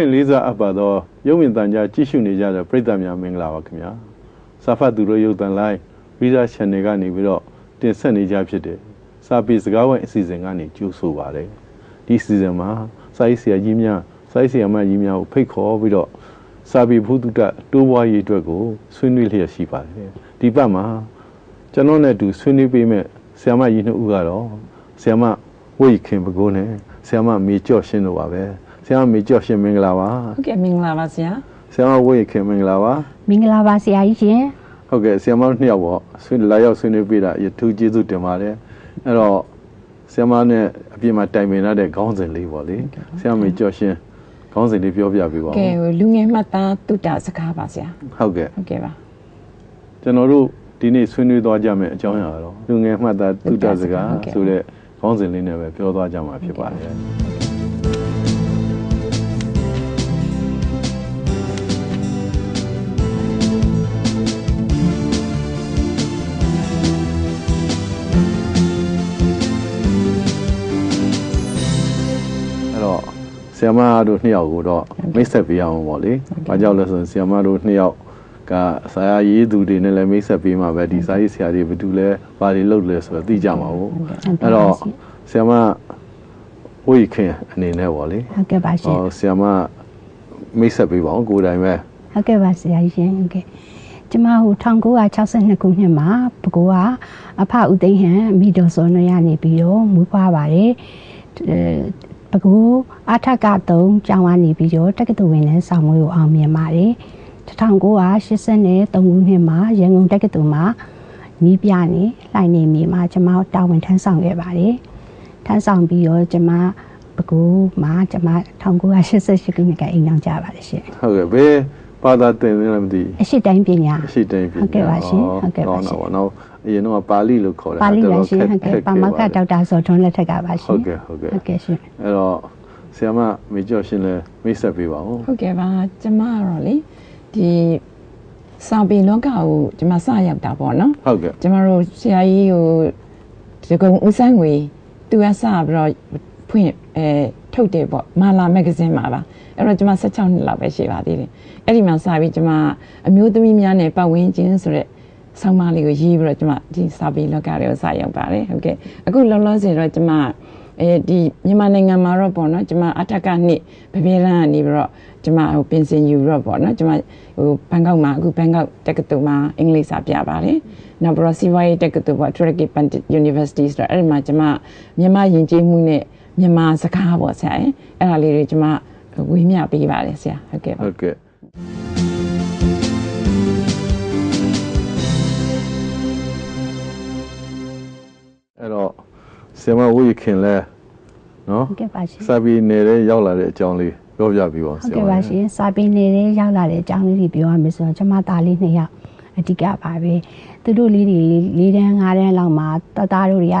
ချစ်ခင်လေးစားအပ်ပါသောရုပ်မြင်သံကြားကြည့်ရှုနေကြတဲ့ပရိသတ်များမင်္ဂလာပါခင်ဗျာစာဖတ်သူတို့ရုပ်သံလိုင်းဗီဇာ channel ကနေပြီးတော့တင်ဆက်နေကြဖြစ်တယ်စာပေစကားဝိုင်းအစီအစဉ်ကနေကြိုးဆိုပါတယ်ဒီအစီအစဉ်မှာစာရေးဆရာကြီးများစာရေးဆရာမကြီးများကိုဖိတ်ခေါ်ပြီးတော့စာပေဘုဒ္ဓတိုးပွားရေးအတွက်ကိုဆွေးနွေးလျက်ရှိပါတယ်ဒီပတ်မှာကျွန်တော်နဲ့အတူဆွေးနွေးပေးမဲ့ဆရာမကြီးနှစ်ဦးကတော့ဆရာမဝိခင်ပကိုးနဲ့ဆရာမမေကျော့ရှင်းတို့ပါပဲ ဆရာမေကျော်ရှင်မင်္ဂလာပါဟုတ်ကဲ့မင်္ဂလာပါဆရာဆရာမဝေခင်မင်္ဂလာပါမင်္ဂလာပါဆရာကြီးရှင်ဟုတ်ကဲ့ဆရာမတို့နှစ်ယောက်ပေါ့ဆွေးလာရောက်ဆွေးနွေးပေးတာရထူးကျေးဇူးတင်ပါတယ်အဲ့တော့ဆရာမနဲ့အပြင်မှာတိုင်ပင်ရတဲ့ခေါင်းစဉ်လေးပေါ့လေဆရာမေကျော်ရှင်ခေါင်းစဉ်လေးပြောပြပေးပါဦးကဲလူငယ်မှတ်သားတုတ္တစကားပါဆရာဟုတ်ကဲ့ဟုတ်ကဲ့ပါကျွန်တော်တို့ဒီနေ့ဆွေးနွေးသွားကြမယ့်အကြောင်းအရာတော့လူငယ်မှတ်သားတုတ္တစကားဆိုတဲ့ခေါင်းစဉ်လေးနဲ့ပဲပြောသွားကြမှာဖြစ်ပါတယ် ဆီယမတို့နှစ်ယောက်ကိုတော့မိတ်ဆက်ပေးအောင်ပေါ့လေ။ဘာကြောင့်လဲဆိုရင်ဆီယမတို့နှစ်ယောက်ကဆရာရေးသူတွေနဲ့လည်းမိတ်ဆက်ပေးမှာပဲဒီစာရေးဆရာတွေဘယ်သူလဲဘာတွေလုပ်လဲဆိုတော့သိကြမှာပေါ့။အဲ့တော့ဆီယမဝိခင်အနေနဲ့ပေါ့လေ။ဟုတ်ကဲ့ပါရှင်။ဟောဆီယမမိတ်ဆက်ပေးပါအောင်ကိုယ်တိုင်ပဲ။ဟုတ်ကဲ့ပါဆရာရှင်ဟုတ်ကဲ့။ကျမဟို1962ခုနှစ်မှာဘကိုးကအဖဦးသိန်းဟန်မိတော်စောနရနေပြီးတော့မူဖွားပါတယ် ပကူအထက်က3ကျောင်းကနေပြီးတော့တက္ကသိုလ်ဝင်တဲ့ဆောင်မွေးကိုအောင်မြင်ပါတယ်1983ခုနှစ်မှာရန်ကုန်တက္ကသိုလ်မှာနီးပြနေလှိုင်နေမြေမှာကျွန်မတာဝန်ထမ်းဆောင်ခဲ့ပါတယ်ထမ်းဆောင်ပြီးတော့ကျွန်မပကူမှာကျွန်မ1988ခုနှစ်ကအိမ်အောင်ကြပါတယ်ရှင်ဟုတ်ကဲ့ဘယ်ဘာသာသင်နေလဲမသိအရှိတိုင်းပညာအရှိတိုင်းပညာဟုတ်ကဲ့ပါရှင်ဟုတ်ကဲ့ပါရှင်ဟောတော့ အရင်တော့ပါဠိလို့ခေါ်တယ်ပါဠိပါရှင်ဟုတ်ကဲ့ပါမကဒေါက်တာစောထွန်းလက်ထက်ကပါရှင်ဟုတ်ကဲ့ဟုတ်ကဲ့ဟုတ်ကဲ့ရှင်အဲ့တော့ဆရာမမေကျော်ရှင်လည်းမိတ်ဆက်ပေးပါဦးဟုတ်ကဲ့ပါကျမကတော့လေဒီစာပေလောကကိုကျမစရောက်တာပေါ့နော်ဟုတ်ကဲ့ကျမတို့ဆရာကြီးကိုဒီကုံဦးဆိုင်ငွေသူကစပြီးတော့ဖွင့်အဲထုတ်တယ်ပေါ့မာလာမဂ္ဂဇင်းမှာပါအဲ့တော့ကျမ16နှစ်လောက်ပဲရှိပါသေးတယ်အဲ့ဒီမှာစပြီးကျမအမျိုးသမီးများနဲ့ပတ်ဝန်းကျင်ဆိုတဲ့ ဆောင်းပါးလေးကိုရေးပြီးတော့ကျမဒီစာပေလောကတွေကိုစရောက်ပါတယ်ဟုတ်ကဲ့အခုလောလောဆယ်တော့ကျမအဲဒီမြန်မာနိုင်ငံမှာတော့ပေါ့နော်ကျမအထက်ကနှစ်ဗပေလန်းကနေပြီးတော့ကျမဟိုပင်စင်ယူတော့ပေါ့နော်ကျမဟိုဘန်ကောက်မှာအခုဘန်ကောက်တက္ကသိုလ်မှာအင်္ဂလိပ်စာပြပါတယ်နောက်ပြီးတော့စီဝိုင်းတက္ကသိုလ်ပေါ့ Turkey Pandit University ဆိုတော့အဲ့ဒီမှာကျမမြန်မာယဉ်ကျေးမှုနဲ့မြန်မာစကားပေါ့ဆရာအဲ့ဒါလေးတွေကျမဝေမျှပေးပါတယ်ဆရာဟုတ်ကဲ့ပါဟုတ်ကဲ့ အဲ့တော့ဆရာမဝိခင်လဲနော်ဟုတ်ကဲ့ပါရှင်စာပေနယ်ရောက်လာတဲ့အကြောင်းလေးပြောပြပြီးပါဆရာမဟုတ်ကဲ့ပါရှင်စာပေနယ်ရောက်လာတဲ့အကြောင်းလေးတွေပြောရမယ်ဆိုတော့ကျမသားလေးနှစ်ယောက်အဓိကပါပဲသူတို့လေးတွေ၄တန်း၅တန်းလောက်မှာတသားတို့တွေက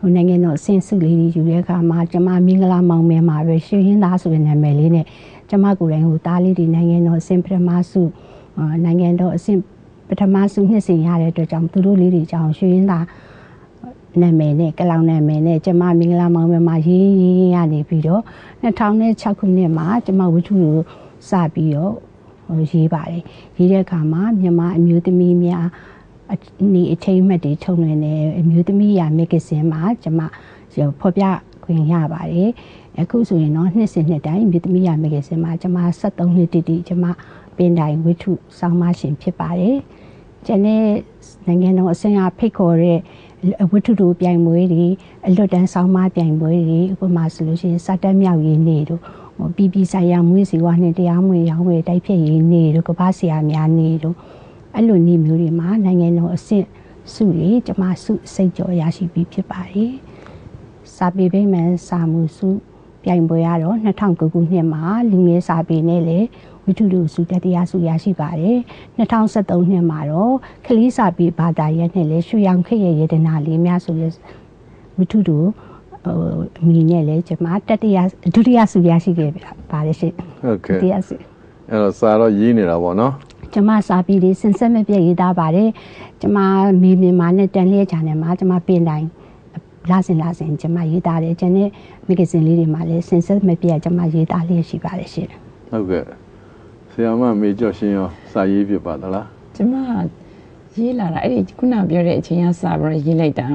ဟိုနိုင်ငံတော်အဆင့်စုလေးတွေယူတဲ့အခါမှာကျမမင်္ဂလာမောင်မဲမှာပဲရွှေရင်းသားဆိုတဲ့နာမည်လေးနဲ့ကျမကိုယ်တိုင်ဟိုသားလေးတွေနိုင်ငံတော်အဆင့်ပထမစုနိုင်ငံတော်အဆင့်ပထမစုနှစ်စဉ်ရတဲ့အတွက်ကြောင့်သူတို့လေးတွေကြောင့်ရွှေရင်းသား နာမည်နဲ့ကလောင်နာမည်နဲ့ကျမမင်္ဂလာမောင်မဲမှာရေးရေးရနေပြီးတော့2006ခုနှစ်မှာကျမဝိထုကိုစပြီးတော့ရေးပါတယ်ရေးတဲ့အခါမှာမြန်မာအမျိုးသမီးများနေအထိမ်းမှတ်တွေထုတ်လွှင့်နေအမျိုးသမီးရာမဂ္ဂဇင်းမှာကျမဖော်ပြခွင့်ရပါတယ်အခုဆိုရင်တော့နှစ်စဉ်နှစ်တိုင်းမြို့သမီးရမဂ္ဂဇင်းမှာကျမ73နှစ်တိတိကျမပင်တိုင်ဝိထုဆောင်းမရှင်ဖြစ်ပါတယ်။ကျန်တဲ့နိုင်ငံတော်အဆင့်အဖိတ်ခေါ်တဲ့ ဝိထုတို့ပြိုင်ပွဲတွေအလွတ်တန်းဆောင်းမပြိုင်ပွဲတွေဥပမာဆိုလို့ရှိရင်စတတ်မြောက်ရေးနေ့တို့ပြည်ပြည်ဆိုင်ရာမွေးစီဝါနဲ့တရားမွေရောင်းဝယ်တိုက်ဖြတ်ရေးနေ့တို့ကမ္ဘာဆရာများနေ့တို့အဲ့လိုနေ့မျိုးတွေမှာနိုင်ငံတော်အဆင့်စုတွေကျမစုစိတ်ကြော်ရရှိပြီးဖြစ်ပါတယ်။စာပေပိမှန်စာမှုစုပြိုင်ပွဲကတော့2009ခုနှစ်မှာလူငယ်စာပေနဲ့လည်း ဝိထုလူစုတတရားစုရရှိပါတယ်2013နှစ်မှာတော့ခလီစာပေဘာသာရပ်နဲ့လည်းရွှေရောင်ခေရဲ့ရတနာလေးများဆိုရဝိထုလူဟိုအမိနဲ့လည်းကျွန်မတတိယဒုတိယစုရရှိခဲ့ပါတယ်ရှင်ဟုတ်ကဲ့တတိယစုအဲ့တော့စာတော့ရေးနေတာပေါ့နော်ကျမစာပေလေးစင်ဆက်မပြည့်ရေးသားပါတယ်ကျမမေမြန်မာနဲ့တန်လျက်ချာနယ်မှာကျမပြင်တိုင်းလာစင်လာစင်ကျမရေးသားတယ်ကျန်တဲ့မဂ္ဂဇင်းလေးတွေမှာလည်းစင်ဆက်မပြည့်ကျမရေးသားလျက်ရှိပါတယ်ရှင်ဟုတ်ကဲ့ ဆရာမမေကျော်ရှင်ရောစာရေးဖြစ်ပါသလားကျမရေးလာတာအဲ့ဒီခုနပြောတဲ့အချိန်ကစပြီးတော့ရေးလိုက်တာ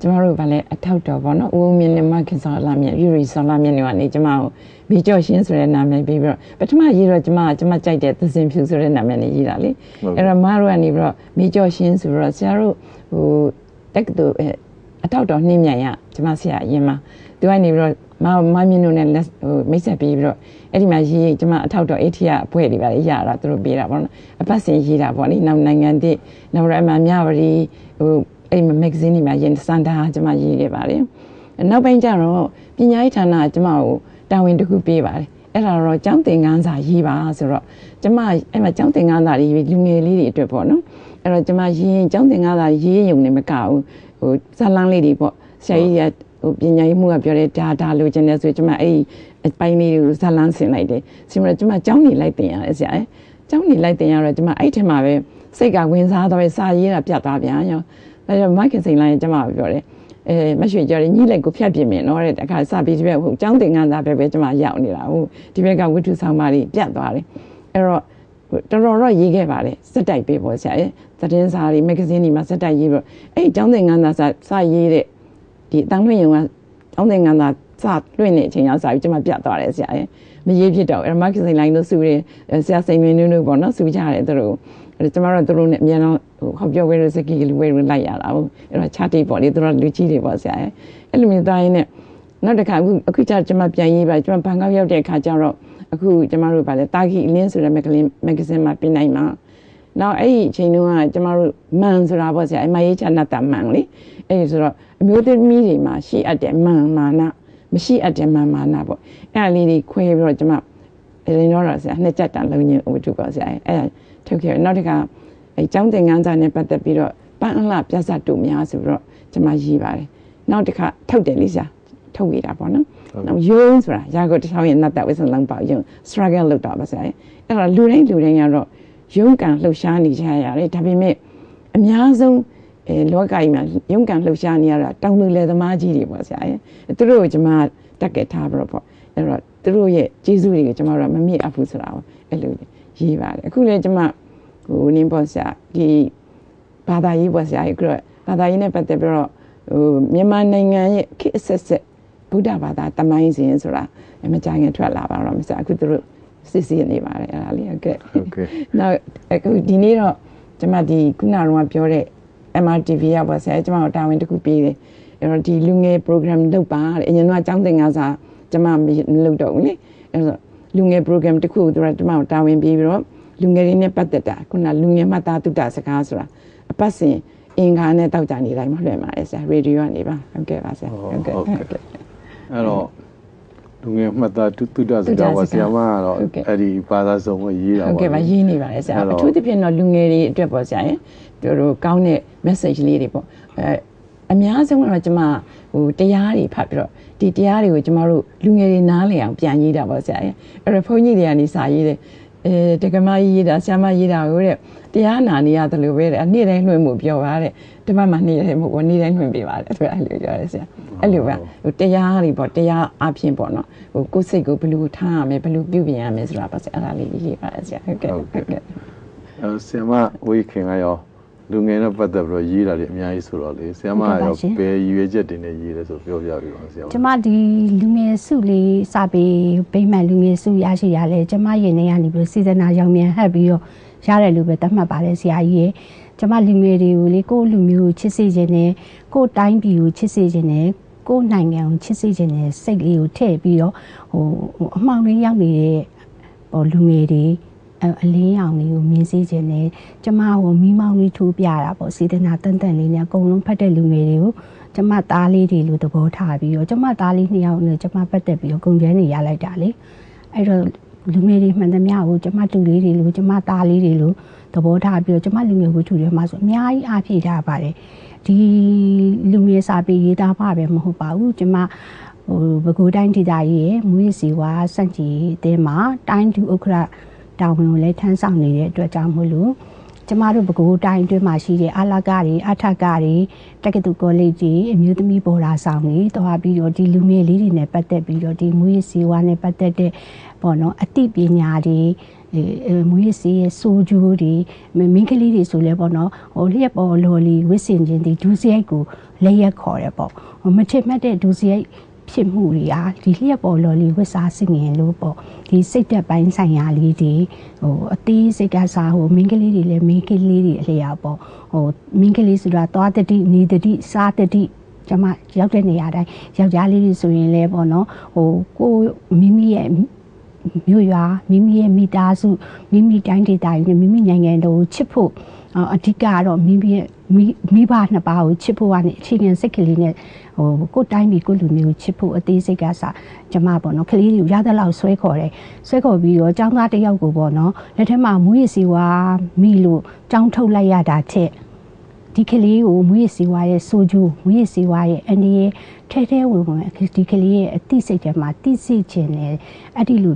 ကျမတို့ဗာလဲအထောက်တော်ပေါ့နော်ဦးမြင့်နဲ့မခင်စောလာမြင့်ယူရီစောလာမြင့်တွေကနေကျမကိုဘီကျော်ရှင်းဆိုတဲ့နာမည်ပေးပြီးတော့ပထမရေးတော့ကျမကျမကြိုက်တဲ့သစင်ဖြူဆိုတဲ့နာမည်နဲ့ရေးတာလေအဲ့တော့မတို့ကနေပြီးတော့ဘီကျော်ရှင်းဆိုပြီးတော့ဆရာတို့ဟိုတက်ကတူအထောက်တော်နှင်းမြန်ရကျမဆရာအရင်မှာသူကနေပြီးတော့မမမြင့်တို့နဲ့လက်ဟိုမိတ်ဆက်ပြီးပြီးတော့ အဲ့ဒီမှာရေးကျမအထောက်တော်အေထီယာအဖွဲတွေပါလေရတာသူတို့ပေးတာပေါ့နော်အပတ်စဉ်ရေးတာပေါ့လေနောက်နိုင်ငံတည်နောက်ရအမှမြဝရီဟိုအဲ့ဒီမဂ္ဂဇင်းတွေမှာရင်စန္ဒာကျမရေးခဲ့ပါတယ်နောက်ပိုင်းကျတော့ပညာရေးဌာနကကျမကိုတာဝန်တစ်ခုပေးပါတယ်အဲ့ဒါတော့ကျောင်းသင်ခန်းစာရေးပါဆိုတော့ကျမအဲ့မှာကျောင်းသင်ခန်းစာတွေလူငယ်လေးတွေအတွက်ပေါ့နော်အဲ့တော့ကျမရေးကျောင်းသင်ခန်းစာရေးရုံနဲ့မကဘူးဟိုဇာလန်းလေးတွေပေါ့ဆရာကြီးက ဟိုပညာရေးမှုကပြောတဲ့ဒါဒါလိုချင်တယ်ဆိုကျမအဲ့ဒီအပိုင်းလေးတွေကိုဇာလန်းဆင်လိုက်တယ်ဆင်မတော့ကျမကျောင်းနေလိုက်တင်ရတယ်ဆရာအဲကျောင်းနေလိုက်တင်ရတော့ကျမအဲ့ထင်မှာပဲစိတ်ကဝင်စားတော့စာရေးတာပြတ်သွားပြန်ရောဒါကြောင့်မိုက်ကစိန်လိုင်းကျမပြောတယ်အဲမရွှေကြော်ညှိလိုက်ကိုဖြတ်ပြင်းမယ်နော်တဲ့အခါစပြီးဒီဘက်ဟိုကျောင်းတင်ကန်းစားပဲပဲကျမရောက်နေတာဟိုဒီဘက်ကဝိထုဆောင်ပါလေးပြတ်သွားတယ်အဲ့တော့တော်တော်တော့ရေးခဲ့ပါတယ်စက်တိုက်ပေးပေါ့ဆရာရဲ့သတင်းစာတွေမဂ္ဂဇင်းတွေမှာစက်တိုက်ရေးပြီးတော့အဲ့ဒီကျောင်းတင်ကန်းစားစရေးတဲ့ ဒီအတန်းလွှင့်ရုံကကျောင်းတင်ကန်းစားစလွှင့်နေအချိန်ရောက်စာပြီးကျမပြတ်သွားတယ်ဆရာရဲ့မရေးဖြစ်တော့အဲ့မဂ္ဂဇင်းလိုင်းတို့စုတယ်ဆရာစိန်မင်းတို့ပေါ့နော်စုကြတယ်သူတို့အဲ့ကျမတို့တို့နဲ့အများဆုံးဟောပြောဝဲရစကီလူဝဲရလိုက်ရတာဟုတ်အဲ့တော့ chat တွေပေါ့လေတို့လူကြီးတွေပေါ့ဆရာရဲ့အဲ့လိုမျိုးသားရင်းနဲ့နောက်တစ်ခါအခုအခုကျကျမပြန်ရေးပါကျမဘန်ကောက်ရောက်တဲ့အခါကျတော့အခုကျမတို့ဗာလဲတာဂီအလင်းဆိုတဲ့မဂ္ဂဇင်းမဂ္ဂဇင်းမှာပြင်နိုင်မှာ နောက်အဲ့ဒီအချိန်တုန်းကကျမတို့မန်ဆိုတာပေါ့ဆရာအမရေးချနာတာမန်လေအဲ့ဒီဆိုတော့အမျိုးသမီးတွေမှာရှိအပ်တဲ့မန်မာနမရှိအပ်တဲ့မန်မာနပေါ့အဲ့ဒါလေးတွေခွဲပြီးတော့ကျမအရင်တော့ဆရာနှစ်ချက်တန်လုံးချင်းဝတ္ထုပေါ့ဆရာအဲ့ဒါထုတ်ခဲ့နောက်တစ်ခါအဲကျောင်းသင်ခန်းစာနဲ့ပတ်သက်ပြီးတော့ပန်းအလှပြဿတူများဆိုပြီးတော့ကျွန်မရေးပါတယ်နောက်တစ်ခါထုတ်တယ်လိစာထုတ်ရတာပေါ့နော်နောက်ယုံဆိုတာရာဂတ်တစ်ချောင်းရဲ့နတ်တဝိစံလုံးပေါ့ယုံ struggle လုပ်တော့ပါဆရာအဲ့တော့လူတိုင်းလူတိုင်းကတော့ ယုံကန်လှုပ်ရှားနေကြရတယ်ဒါပေမဲ့အများဆုံးအဲလောကကြီးမှာယုံကန်လှုပ်ရှားနေရတာတောင်သူလယ်သမားကြီးတွေပေါ့ဆရာသူတို့ကိုကျွန်မတက်ကထားပြီးတော့ပေါ့အဲ့တော့သူတို့ရဲ့ကျေးဇူးတွေကိုကျွန်မတို့ကမမြင့်အပ်ဘူးဆိုတာပေါ့အဲ့လိုရေးပါတယ်အခုလည်းကျွန်မဟိုနင်းပေါ့ဆရာဒီဘာသာရေးပေါ့ဆရာကြီးကတော့ဘာသာရေးနဲ့ပတ်သက်ပြီးတော့ဟိုမြန်မာနိုင်ငံရဲ့ခေတ်အဆက်ဆက်ဗုဒ္ဓဘာသာတမိုင်းစဉ်ဆိုတာမကြခင်ထွက်လာပါတော့မဆရာအခုသူတို့ စစ်စစ်နေပါတယ်အဲ့ဒါလေးဟုတ်ကဲ့ဟုတ်ကဲ့နောက်အခုဒီနေ့တော့ကျွန်မဒီခုနကတော့ပြောတဲ့ MRTV ရပါဆရာကျွန်မတာဝန်တစ်ခုပေးတယ်အဲ့တော့ဒီလူငယ် program လုပ်ပါတဲ့အရင်ကအကြောင်းသင်ခန်းစာကျွန်မမလုပ်တော့ဘူးလေအဲ့တော့လူငယ် program တစ်ခုသူကကျွန်မတာဝန်ပေးပြီးတော့လူငယ်တွေနဲ့ပတ်သက်တာခုနလူငယ်မှတ်သားတုတစကားဆိုတာအပတ်စဉ်အင်္ဂါနဲ့တောက်ကြနေတိုင်းမှလွှင့်ပါတယ်ဆရာရေဒီယိုကနေပါဟုတ်ကဲ့ပါဆရာဟုတ်ကဲ့ဟုတ်ကဲ့အဲ့တော့ လူငယ်မှတ်သားတုတစကားပါဆရာမကတော့အဲ့ဒီဘာသာစုံကိုရေးတာပါဟုတ်ကဲ့ပါရေးနေပါတယ်ဆရာအထူးသဖြင့်တော့လူငယ်တွေအတွက်ပေါ့ဆရာရင်တို့တို့ကောင်းတဲ့ message လေးတွေပေါ့အဲအများဆုံးကတော့ကျမဟိုတရားတွေဖတ်ပြီးတော့ဒီတရားတွေကိုကျမတို့လူငယ်တွေနားလည်အောင်ပြန်ရေးတာပေါ့ဆရာရဲ့အဲ့တော့ဘုန်းကြီးတွေကနေစာရေးတယ်အဲတက္ကမကြီးရေးတာဆရာမရေးတာကိုတဲ့တရားနာနေရတယ်လို့ပဲတဲ့နေ့တိုင်းလွှင့်မှုပြောပါတဲ့ တပတ်မှနေ့တိုင်းမဟုတ်ဘူးနေ့တိုင်းလွှင့်ပေးပါတယ်သူအဲ့လိုပြောတယ်ဆရာအဲ့လိုပဲဟိုတရားတွေပေါ့တရားအဖြစ်ပေါ့နော်ဟိုကိုယ်စိတ်ကိုဘယ်လိုထားရမလဲဘယ်လိုပြုပြင်ရမလဲဆိုတာပါဆရာအဲ့ဒါလေးရေးပါတယ်ဆရာဟုတ်ကဲ့ဟုတ်ကဲ့အဲဆရာမဝေခင်ကရောလူငယ်နဲ့ပတ်သက်ပြီးတော့ရေးတာတွေအများကြီးဆိုတော့လေဆရာမရောဘယ်ရည်ရွယ်ချက်တွေနဲ့ရေးလဲဆိုပြောပြပြီးပါဆရာမကျမဒီလူငယ်စုလေးစပေးဗိမ္မာန်လူငယ်စုရရှိရလဲကျမရင်ထဲကနေပြီးစီဇနာရောင်မြန်ဟပ်ပြီးတော့ ရတယ်လို့ပဲသတ်မှတ်ပါတယ်ဆရာကြီးရဲ့ကျမလူငယ်တွေကိုလေကိုယ့်လူမျိုးကိုချစ်စေခြင်းနဲ့ကိုယ့်တိုင်းပြည်ကိုချစ်စေခြင်းနဲ့ကိုယ့်နိုင်ငံကိုချစ်စေခြင်းနဲ့စိတ်လေးကိုထည့်ပြီးတော့ဟိုအမှောင်လေးရောက်နေတဲ့ဟိုလူငယ်တွေအလင်းရောင်လေးကိုမြင်စေခြင်းနဲ့ကျမကိုမိမောင်းလေးထိုးပြတာပေါ့စေတနာတန်တန်လေးနဲ့အကုန်လုံးဖတ်တဲ့လူငယ်တွေကိုကျမသားလေးတွေလို့သဘောထားပြီးတော့ကျမသားလေးနှစ်ယောက်နဲ့ကျမပတ်သက်ပြီးတော့ကုန်ကျန်းနေရလိုက်တာလေအဲ့တော့ လူငယ်တွေမှန်သမျှကိုကျမတူလေးတွေလို့ကျမသားလေးတွေလို့သဘောထားပြီးတော့ကျမလူငယ်ဝတ္ထုတွေမှာဆိုအများကြီးအားဖြည့်ထားပါတယ်ဒီလူငယ်စာပေရေးသားပါပဲမဟုတ်ပါဘူးကျမဟိုဘကူတိုင်းဒေသကြီးရဲ့မူရစီဝါစန့်ကြီးအတင်းမှာတိုင်းဒူဥက္ခရတာဝန်ကိုလည်းထမ်းဆောင်နေတဲ့အတွက်ကြောင့်မို့လို့ကျမတို့ပဲခူးတိုင်းအတွင်းမှာရှိတဲ့အာလာကတွေအထကတွေတက္ကသိုလ်ကောလိပ်ကြီးအမျိုးသမီးဘော်ဒါဆောင်တွေတွားပြီးတော့ဒီလူငယ်လေးတွေနဲ့ပတ်သက်ပြီးတော့ဒီမူရစီဝါနဲ့ပတ်သက်တဲ့ ပေါ့နော်အသိပညာတွေအဲမူရစီရဲ့စိုးကျိုးတွေမင်းကလေးတွေဆိုလဲပေါ့နော်ဟိုလျက်ပေါ်လော်လီဝစ်စင်ချင်းဒီဒူးစရိုက်ကိုလက်ရက်ခေါ်တယ်ပေါ့ဟိုမထင်မှတ်တဲ့ဒူးစရိုက်ဖြစ်မှုတွေအားဒီလျက်ပေါ်လော်လီဝစ်စားစင်ငင်လို့ပေါ့ဒီစိတ်သက်ပိုင်းဆိုင်ရာလေးတွေဟိုအသေးစိတ်ကစားဟိုမင်းကလေးတွေလည်းမင်းကလေးတွေအလျောက်ပေါ့ဟိုမင်းကလေးဆိုတာသွားတတိနေတတိစားတတိကျမရောက်တဲ့နေရာတိုင်းယောက်ျားလေးတွေဆိုရင်လည်းပေါ့နော်ဟိုကိုမိမိရဲ့ မြို့ရွာမိမိရဲ့မိသားစုမိမိတိုင်းဒေသကြီးနဲ့မိမိနိုင်ငံတော်ကိုချစ်ဖို့အဓိကကတော့မိမိရဲ့မိဘနှစ်ပါးကိုချစ်ဖို့ကနေအခြေခံစိတ်ကလေးနဲ့ဟိုကိုတိုင်းပြည်ကိုလူမျိုးချစ်ဖို့အသေးစိတ်ကစကျမပေါ့နော်ကလေးတွေကိုရတဲ့လောက်ဆွဲခေါ်တယ်ဆွဲခေါ်ပြီးတော့ចောင်းသားတစ်ယောက်ကိုပေါ့နော်လက်ထက်မှာမူရစီဝါမိလို့ចောင်းထုတ်လိုက်ရတာတဲ့ဒီကလေးကိုမွေးစီဝါရဲ့ဆိုဂျူမွေးစီဝါရဲ့အနေနဲ့ထဲထဲဝင်ဝင်ဒီကလေးရဲ့အသိစိတ်ထဲမှာသိစိတ်ခြင်းနဲ့အဲ့ဒီလို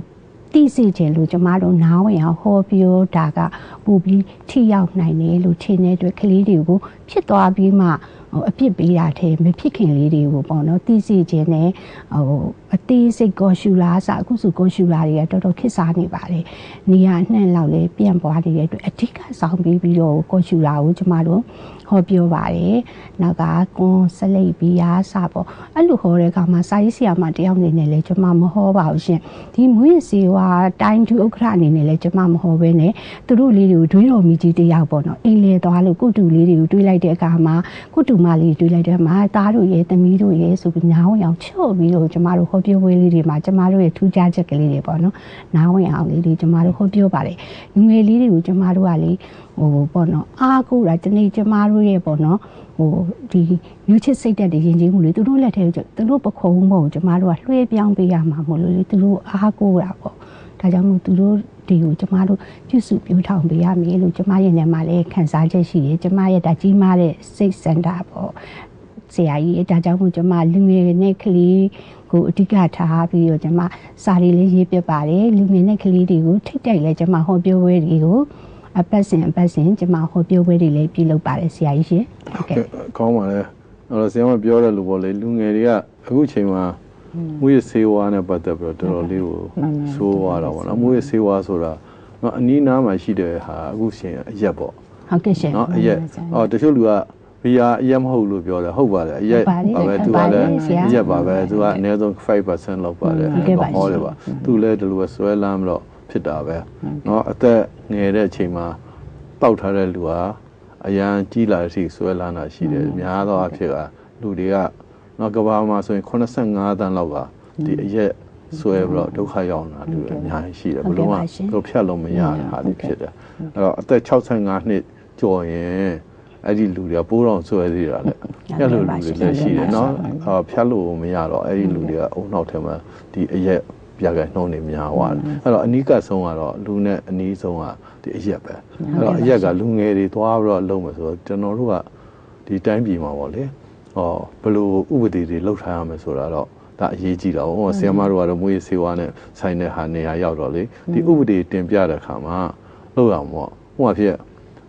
သိစေခြင်းလို့ကျမတို့နားဝင်အောင်ဟောပြောတာကပူပြီးထိရောက်နိုင်တယ်လို့ထင်တဲ့အတွက်ကလေးတွေကိုဖြစ်သွားပြီးမှဟိုအပြစ်ပေးတာထဲမဖြစ်ခင်လေးတွေကိုပေါ့နော်သိစေခြင်းနဲ့ဟို အသေးစိတ်ကောရှူလာစအခုဆိုကောရှူလာတွေကတော်တော်ခစ်စားနေပါတယ်နေရာနှံ့လောက်လဲပြန့်ပွားနေတဲ့အတွက်အဓိကဆောင်ပြီးပြီးတော့ကောရှူလာကိုကျမတို့ဟောပြောပါတယ်နောက်ကကွန်စလိပ်ပြီးအားစပေါ့အဲ့လိုဟောတဲ့အခါမှာစာရေးဆရာမတယောက်အနေနဲ့လဲကျမမဟောပါဘူးရှင်ဒီမွေးစီဝါတိုင်းသူဥက္ခရအနေနဲ့လဲကျမမဟောဘဲနဲ့သူတို့လေးတွေကိုတွေးတော်မီကြီးတယောက်ပေါ့နော်အိမ်လေသွားလို့ကုတူလေးတွေကိုတွေးလိုက်တဲ့အခါမှာကုတူမလေးတွေးလိုက်တဲ့မှာသားတို့ရဲ့သမီးတို့ရဲ့ဆိုပြီးနားဝင်အောင်ချော့ပြီးတော့ကျမတို့ဟောပြောပွဲလေးတွေမှာကျမတို့ရဲ့ထူးခြားချက်ကလေးတွေပေါ့နော်နားဝင်အောင်လေးတွေကျမတို့ဟောပြောပါတယ်လူငယ်လေးတွေကိုကျမတို့ကလေဟိုပေါ့နော်အားကိုးတာဒီနေ့ကျမတို့ရဲ့ပေါ့နော်ဟိုဒီမျိုးချစ်စိတ်သက်တဲ့ရင်ကျေးမှုတွေသူတို့လက်ထဲသူတို့ပခုံးမဟုတ်ကျမတို့ကလွှဲပြောင်းပေးရမှာမို့လို့လေသူတို့အားကိုးတာပေါ့ဒါကြောင့်မို့သူတို့ဒီကိုကျမတို့ပြုစုပြောထောင်ပေးရမယ်လို့ကျမရဲ့နေမှာလည်းခံစားချက်ရှိတယ်ကျမရဲ့ဒါကြီးမားတဲ့စိတ်စင်တာပေါ့ ဆရာကြီးဒါကြောင့်မို့ကျမလူငယ်နဲ့ကလေးကိုအဓိကထားပြီးတော့ကျမစာရီလေးရေးပြပါတယ်လူငယ်နဲ့ကလေးတွေကိုထိတ်တိုက်လဲကျမဟောပြောပွဲတွေကိုအပတ်စဉ်အပတ်စဉ်ကျမဟောပြောပွဲတွေလည်းပြုလုပ်ပါတယ်ဆရာကြီးရှင်ဟုတ်ကဲ့ကောင်းပါလေအဲ့တော့ဆရာမပြောတဲ့လူပေါ့လေလူငယ်တွေကအခုချိန်မှာမွေးဆေးဝါးနဲ့ပတ်သက်ပြီးတော့တော်တော်လေးကိုဆိုးသွားတော့ဗောနော်မွေးဆေးဝါးဆိုတာနော်အနီးနားမှာရှိတဲ့ဟာအခုချိန်အရက်ပေါ့ဟုတ်ကဲ့ရှင်နော်အရက်အော်တချို့လူက ဘီယာအရက်မဟုတ်လို့ပြောတယ်ဟုတ်ပါတယ်အရက်ပါပဲသူကလည်းအရက်ပါပဲသူကအနည်းဆုံး5%လောက်ပါတယ်ဟောတယ်ပါသူလည်းဒီလိုပဲဆွဲလမ်းမလို့ဖြစ်တာပဲเนาะအသက်ငယ်တဲ့အချိန်မှာတောက်ထားတဲ့လူဟာအရန်ကြီးလာတဲ့အထိဆွဲလန်းတာရှိတယ်များသောအားဖြင့်ကလူတွေကเนาะကဘာမှာဆိုရင်85တန်းလောက်ကဒီအရက်ဆွဲပြီးတော့ဒုက္ခရောက်နေတာလူတွေအများကြီးရှိတယ်ဘလို့မှတို့ဖြတ်လို့မရတဲ့ဟာတွေဖြစ်တယ်အဲ့တော့အသက်65နှစ်ကျော်ရင် အဲ့ဒီလူတွေကပိုးတော်ဆွဲသေးတာလေဖြတ်လို့လူတွေလည်းရှိတယ်နော်အာဖြတ်လို့မရတော့အဲ့ဒီလူတွေကအုံနောက်ထဲမှာဒီအရက်ပြကန်နှုံးနေများသွားတယ်အဲ့တော့အနီးကဆုံးကတော့လူနဲ့အနီးဆုံးကဒီအရက်ပဲအဲ့တော့အရက်ကလူငယ်တွေသွားပြီးတော့လုံးမယ်ဆိုတော့ကျွန်တော်တို့ကဒီတိုင်းပြည်မှာပေါ့လေဟောဘလို့ဥပဒေတွေလောက်ထားရမယ်ဆိုတာတော့ဒါအရေးကြီးတာပေါ့ဟောဆီယမတို့ကတော့မွေးစေဝါနဲ့ဆိုင်တဲ့ဟာနေရာရောက်တော့လေဒီဥပဒေတင်ပြတဲ့ခါမှာလောက်အောင်ပေါ့ဟိုမှာဖြစ်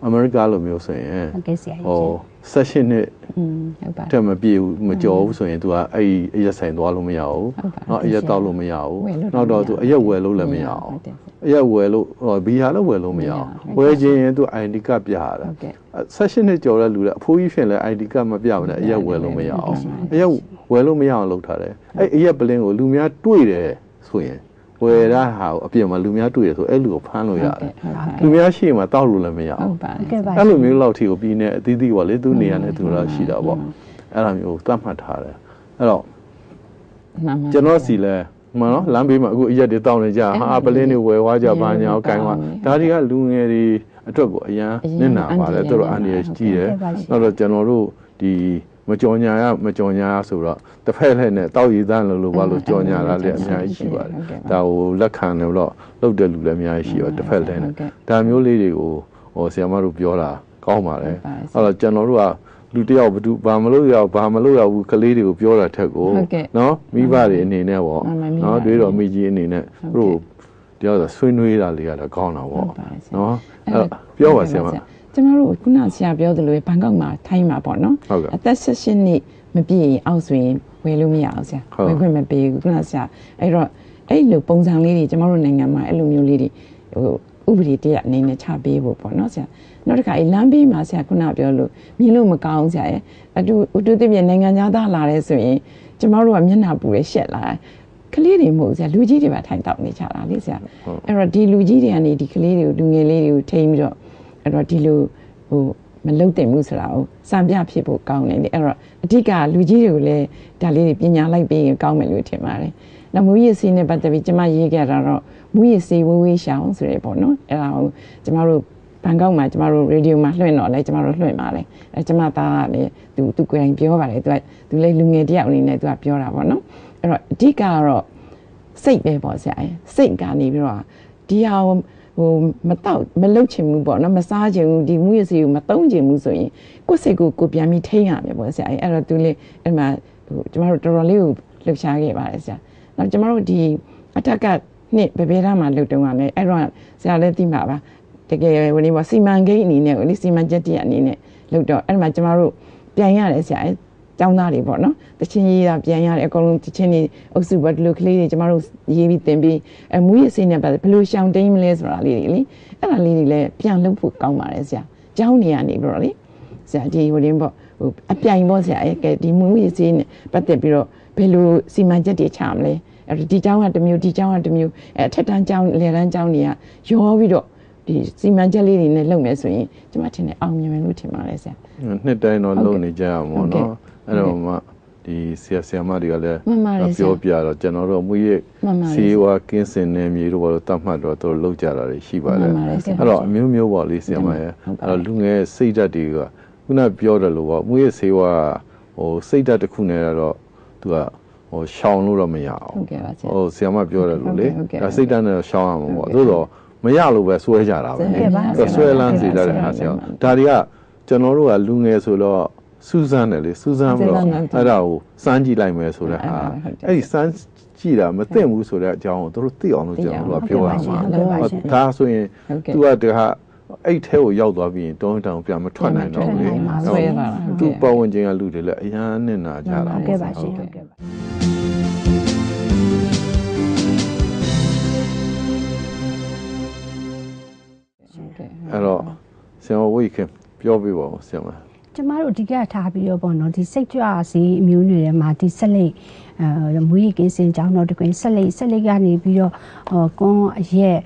အမေရိကလိုမျိုးဆိုရင် ဟုတ်ကဲ့ဆရာကြီး ဟိုဆက်ရှင်နှစ် อืมဟုတ်ပါ တက်မပြေဘူးမကြော်ဘူးဆိုရင် तू ကအဲ့ဒီအရက်ဆိုင်သွားလို့မရဘူး ဟုတ်ပါ เนาะအရက်တောက်လို့မရဘူး ဝယ်လို့ နောက်တော့ तू အရက်ဝယ်လို့လည်းမရအောင် ဟုတ်တယ် အရက်ဝယ်လို့ဟောဘီယာလည်းဝယ်လို့မရအောင် ဟုတ် ဝယ်ခြင်းရင် तू ID ကပြရတာ ဟုတ်ကဲ့ ဆက်ရှင်နှစ်ကြော်တဲ့လူလည်းအဖိုးကြီးဖြစ်လဲ ID ကမပြဘူးနဲ့အရက်ဝယ်လို့မရအောင်အရက်ဝယ်လို့မရအောင်လုပ်ထားတယ်အဲ့အရက်ပလင်းကိုလူများတွေ့တယ်ဆိုရင် ဝယ်ရဟာကိုအပြင်မှာလူများတွေ့တယ်ဆိုအဲ့လူကိုဖမ်းလို့ရတယ်လူများရှိမှတောက်လို့လည်းမရအောင်ဟုတ်ပါဟုတ်ကဲ့ပါအဲ့လိုမျိုးလောက်ထိကိုပြီးနေအသီးသီးပေါ့လေသူနေရာနဲ့သူတော့ရှိတာပေါ့အဲ့လိုမျိုးသတ်မှတ်ထားတယ်အဲ့တော့မှန်ပါကျွန်တော်စီလဲမှန်နော်လမ်းဘေးမှာအခုအရက်တွေတောင်းနေကြဟာပလင်းတွေဝယ်သွားကြပါညာကိုကိုင်းသွားဒါတွေကလူငယ်တွေအတွက်ကိုအရန်နစ်နာပါတယ်သူတို့အန်ဒီရကြီးတယ်နောက်တော့ကျွန်တော်တို့ဒီ မကြော်ညာရမကြော်ညာရဆိုတော့တစ်ဖက်လည်းနဲ့တောက်ရည်တန်းလို့လို့ဘာလို့ကြော်ညာတာလည်းအများကြီးရှိပါတယ်ဒါကိုလက်ခံလို့တော့လုပ်တဲ့လူလည်းအများကြီးရှိပါတစ်ဖက်လည်းနဲ့ဒါမျိုးလေးတွေကိုဟိုဆီယမတို့ပြောတာကောင်းပါတယ်အဲ့တော့ကျွန်တော်တို့ကလူတယောက်ဘသူဘာမလို့ရဘာမလို့ရဘူးကလေးတွေကိုပြောတာထက်ကိုနော်မိဘတွေအနေနဲ့ပေါ့နော်တွေးတော့မိကြီးအနေနဲ့သူတို့တယောက်ဆိုဆွေးနွေးတာလေးကတော့ကောင်းတာပေါ့နော်အဲ့တော့ပြောပါဆရာမတ ကျမတို့ခုနဆရာပြောသလိုဘန်ကောက်မှာထိုင်းမှာပေါ့နော်ဟုတ်ကဲ့အသက်16နှစ်မပြည့်ရင်အောက်ဆိုရင်ဝယ်လို့မရအောင်ဆရာဟုတ်ဝယ်ခွင့်မပေးဘူးခုနဆရာအဲ့တော့အဲ့လိုပုံစံလေးတွေကျမတို့နိုင်ငံမှာအဲ့လိုမျိုးလေးတွေဟိုဥပဒေတရားအနေနဲ့ချပေးဖို့ပေါ့နော်ဆရာနောက်တစ်ခါအဲ့လမ်းဘေးမှာဆရာခုနပြောလို့မြင်လို့မကောင်းဆရာရဲ့အတူအတူတပြည့်နိုင်ငံသားလာတဲ့ဆိုရင်ကျမတို့ကမျက်နှာပူရဲရှက်လာတယ်ကလေးတွေမဟုတ်ဘူးဆရာလူကြီးတွေပါထိုင်တောက်နေကြတာလေဆရာအဲ့တော့ဒီလူကြီးတွေကနေဒီကလေးတွေကိုလူငယ်လေးတွေကိုထိန်းပြီးတော့ အဲ့တော့ဒီလိုဟိုမလုတ်တင်မှုဆိုတာကိုစံပြဖြစ်ဖို့ကောင်းတယ်လေအဲ့တော့အဓိကလူကြီးတွေကိုလည်းဒါလေးတွေပညာလိုက်ပေးရင်ကောင်းမယ်လို့ထင်ပါတယ်။နောက်မူရည်စီးနဲ့ပတ်သက်ပြီးကျမရေးခဲ့တာတော့မူရည်စီးဝေးဝေးရှောင်းဆိုရပေါ့နော်အဲ့ဒါကိုကျမတို့ဘန်ကောက်မှာကျမတို့ရေဒီယိုမှာလွှင့်တော့လဲကျမတို့လွှင့်ပါလေအဲကျမသားကလည်းသူသူကိုယ်တိုင်ပြောပါလေသူကသူလည်းလူငယ်တယောက်အနေနဲ့သူကပြောတာပေါ့နော်အဲ့တော့အဓိကကတော့စိတ်ပဲပေါ့ဆရာရဲ့စိတ်ကနေပြီးတော့ဒီဟာကို ဟိုမတော့မလုတ်ချင်ဘူးပေါ့နော်မစားချင်ဘူးဒီမူရစီကိုမတုံးချင်ဘူးဆိုရင်ကိုယ့်စိတ်ကိုကိုယ်ပြန်ပြီးထိန်းရမယ်ပေါ့ဆရာအဲ့တော့သူလေးအဲ့မှာဟိုကျမတို့တော်တော်လေးကိုလှုပ်ရှားခဲ့ပါတယ်ဆရာနောက်ကျမတို့ဒီအထက်ကနှစ်ဗဘေးသားမှာလှုပ်တုံးရမယ်အဲ့တော့ဆရာလည်းသိမှာပါတကယ်ဝင်နေပေါ့စီမံကိန်းအနေနဲ့ကိုလေစီမံချက်တည်းအနေနဲ့လှုပ်တော့အဲ့မှာကျမတို့ပြန်ရတယ်ဆရာ ကျောင်းသားတွေပေါ့နော်တချင်းရေးတာပြန်ရတယ်အကုန်လုံးတချင်းတွေအုပ်စုဘတ်လူကလေးတွေကျမတို့ရေးပြီးတင်ပြီးအမူရစိတ်နဲ့ပတ်ဘယ်လိုရှောင်တိန်မလဲဆိုတာလေးတွေလေအဲ့ဒါလေးတွေလည်းပြန်လုပ်ဖို့ကောင်းပါတယ်ဆရာကျောင်းနေရနေပြီးတော့လေဆရာဒီဟိုလင်းပေါ့ဟိုအပြိုင်ပေါ့ဆရာအဲကဲဒီမူရစိတ်နဲ့ပတ်သက်ပြီးတော့ဘယ်လိုစီမံချက်တွေချမလဲအဲ့ဒီကျောင်းကတစ်မျိုးဒီကျောင်းကတစ်မျိုးအဲထက်တန်းကျောင်းလေတန်းကျောင်းတွေကရောပြီးတော့ဒီစီမံချက်လေးတွေနဲ့လုပ်မယ်ဆိုရင်ကျမထင်တယ်အောင်မြင်မယ်လို့ထင်ပါတယ်ဆရာနှစ်တိုင်းတော့လုပ်နေကြအောင်ပေါ့နော် အဲ့တော့မှဒီဆရာဆရာမတွေကလည်းမှန်ပါတယ်ဆရာပြောပြတော့ကျွန်တော်တို့မှုရဲ့မှန်ပါတယ်စီဝါကင်းစင်နေမြေတို့ဘာလို့တတ်မှတ်တော့သူတို့လောက်ကြတာတွေရှိပါတယ်မှန်ပါတယ်ဆရာအဲ့တော့အမျိုးမျိုးပေါ့လေဆရာမရဲ့ဟုတ်ပါအဲ့တော့လူငယ်စိတ်ဓာတ်တွေကခုနပြောတယ်လို့ပေါ့မှုရဲ့စေဝါဟိုစိတ်ဓာတ်တစ်ခုနဲ့တော့သူကဟိုရှောင်လို့တော့မရအောင်ဟုတ်ကဲ့ပါဆရာဟိုဆရာမပြောတယ်လို့လေဟုတ်ကဲ့ဟုတ်ကဲ့ဒါစိတ်ဓာတ်နဲ့ရှောင်ရမှာပေါ့ဟုတ်ကဲ့သို့တော့မရလို့ပဲစွဲကြတာပဲဟုတ်ကဲ့ပါသူကဆွဲလန်းစေကြတဲ့ဟာဆရာဒါတွေကကျွန်တော်တို့ကလူငယ်ဆိုတော့ စူးစမ်းတယ်လေစူးစမ်းပြီးတော့စူးစမ်းတယ်အဲ့ဒါကိုစမ်းကြည့်လိုက်မယ်ဆိုတဲ့ဟာဟုတ်တယ်အဲ့ဒီစမ်းကြည့်တာမသိဘူးဆိုတဲ့အကြောင်းကိုတို့သိအောင်လို့ကျွန်တော်တို့ကပြောရမှာဟုတ်ကဲ့ပါရှင်ဒါဆိုရင်ဟုတ်ကဲ့သူကတခါအဲ့ထဲကိုရောက်သွားပြီးရင်တောင်းတောင်းပြန်မထွက်နိုင်တော့ဘူးလေပြန်မထွက်နိုင်ပါဘူးဆွဲပါလားဟုတ်ကဲ့သူပတ်ဝန်းကျင်ကလူတွေလည်းအရန်နဲ့နာကြတာဟုတ်ကဲ့ပါရှင်ဟုဟုတ်တ်ကဲ့ကဲ့ပါဟုတ်ကဲ့အဲ့တော့ဆရာမဝိခင်ပြောပြပါဦးဆရာမ ကျမတို့အဓိကထားပြီးတော့ပေါ့နော်ဒီစိတ်ကြွစီအမျိုးတွေထဲမှာဒီဆက်လက်အဲမွေးကင်းစင်ကြောင်းတော့တကွင်းဆက်လက်ဆက်လက်ကနေပြီးတော့ဟောကွန်အရက်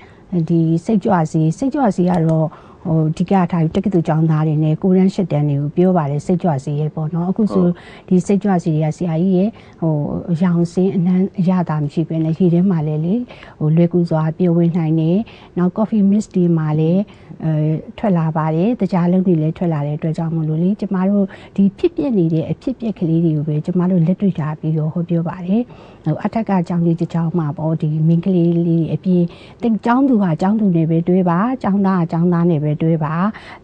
ဒီစိတ်ကြွစီစိတ်ကြွစီကတော့ ဟိုအဓိကထားပြီးတက္ကသိုလ်ကျောင်းသားတွေနဲ့ကိုရန်ရှစ်တန်းတွေကိုပြောပါတယ်စိတ်ကြွစီရဲ့ပေါ့နော်အခုဆိုဒီစိတ်ကြွစီတွေကဆရာကြီးရဲ့ဟိုရောင်စင်းအနှမ်းအရသာမရှိဘဲနဲ့ရေထဲမှာလည်းလေဟိုလွယ်ကူစွာပြေဝင်နိုင်တယ်နောက် coffee mist တွေမှာလည်းအဲထွက်လာပါတယ်တခြားလုံးတွေလည်းထွက်လာတဲ့အတွက်ကြောင့်မလို့လေကျမတို့ဒီဖြစ်ပြနေတဲ့အဖြစ်ပြက်ကလေးတွေကိုပဲကျမတို့လက်တွေ့ထားပြီးတော့ဟောပြောပါတယ်ဟိုအထက်ကကြောင်းလေးတစ်ကြောင်းမှာပေါ့ဒီမင်းကလေးလေးတွေအပြင်တင်ကျောင်းသူဟာကျောင်းသူနဲ့ပဲတွဲပါကျောင်းသားကကျောင်းသားနဲ့ပဲတွဲပါ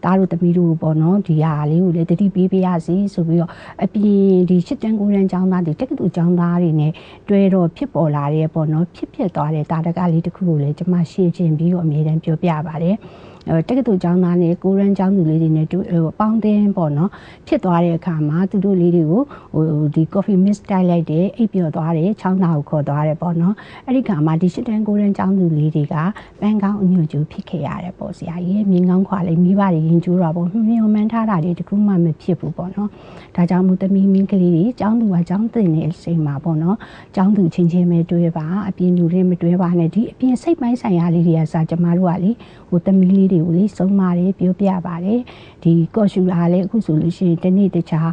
ဒါတို့သမီးတို့ပေါ့နော်ဒီဟာလေးကိုလည်းတတိပေးပေးရစီဆိုပြီးတော့အပြင်ဒီရှစ်တန်းကိုရန်ကျောင်းသားတွေတက္ကသိုလ်ကျောင်းသားတွေနဲ့တွဲတော့ဖြစ်ပေါ်လာတဲ့ပေါ့နော်ဖြစ်ဖြစ်သွားတဲ့တာတကလေးတစ်ခုကိုလည်းကျမရှင်းချင်းပြီးတော့အမြဲတမ်းပြောပြပါတယ်အဲ တက္ကသိုလ်ကျောင်းသားနဲ့ကိုရန်ကျောင်းသူလေးတွေနဲ့တူဟိုပေါင်းတင်ပေါ့နော်ဖြစ်သွားတဲ့အခါမှာသူတို့လေးတွေကိုဟိုဒီ coffee mist တိုက်လိုက်တယ်အိပ်ပျော်သွားတယ်ချောင်းသားကိုခေါ်သွားတယ်ပေါ့နော်အဲ့ဒီခါမှာဒီရှစ်တန်းကိုရန်ကျောင်းသူလေးတွေကပန်းကောင်းအညွန့်ကျူဖြစ်ခဲ့ရတယ်ပေါ့ဆရာကြီးမြင်းကောင်းခွာလေးမိဘတွေရင်ကျိုးတာပေါ့မြင်မှန်ထားတာတွေတခုမှမဖြစ်ဘူးပေါ့နော်ဒါကြောင့်မို့သမီးမင်းကလေးတွေကျောင်းသူကကျောင်းတင်နေတဲ့အချိန်မှာပေါ့နော်ကျောင်းသူချင်းချင်းပဲတွဲပါအပြင်လူတွေမတွဲပါနဲ့ဒီအပြင်စိတ်ပိုင်းဆိုင်ရာလေးတွေကစာကျမတို့ကလေဟိုသမီးလေးတွေကိုလေစုံပါတယ်ပြောပြပါတယ်ဒီကော့ရှူလာလည်းအခုဆိုလို့ရှိရင်တစ်နေ့တခြား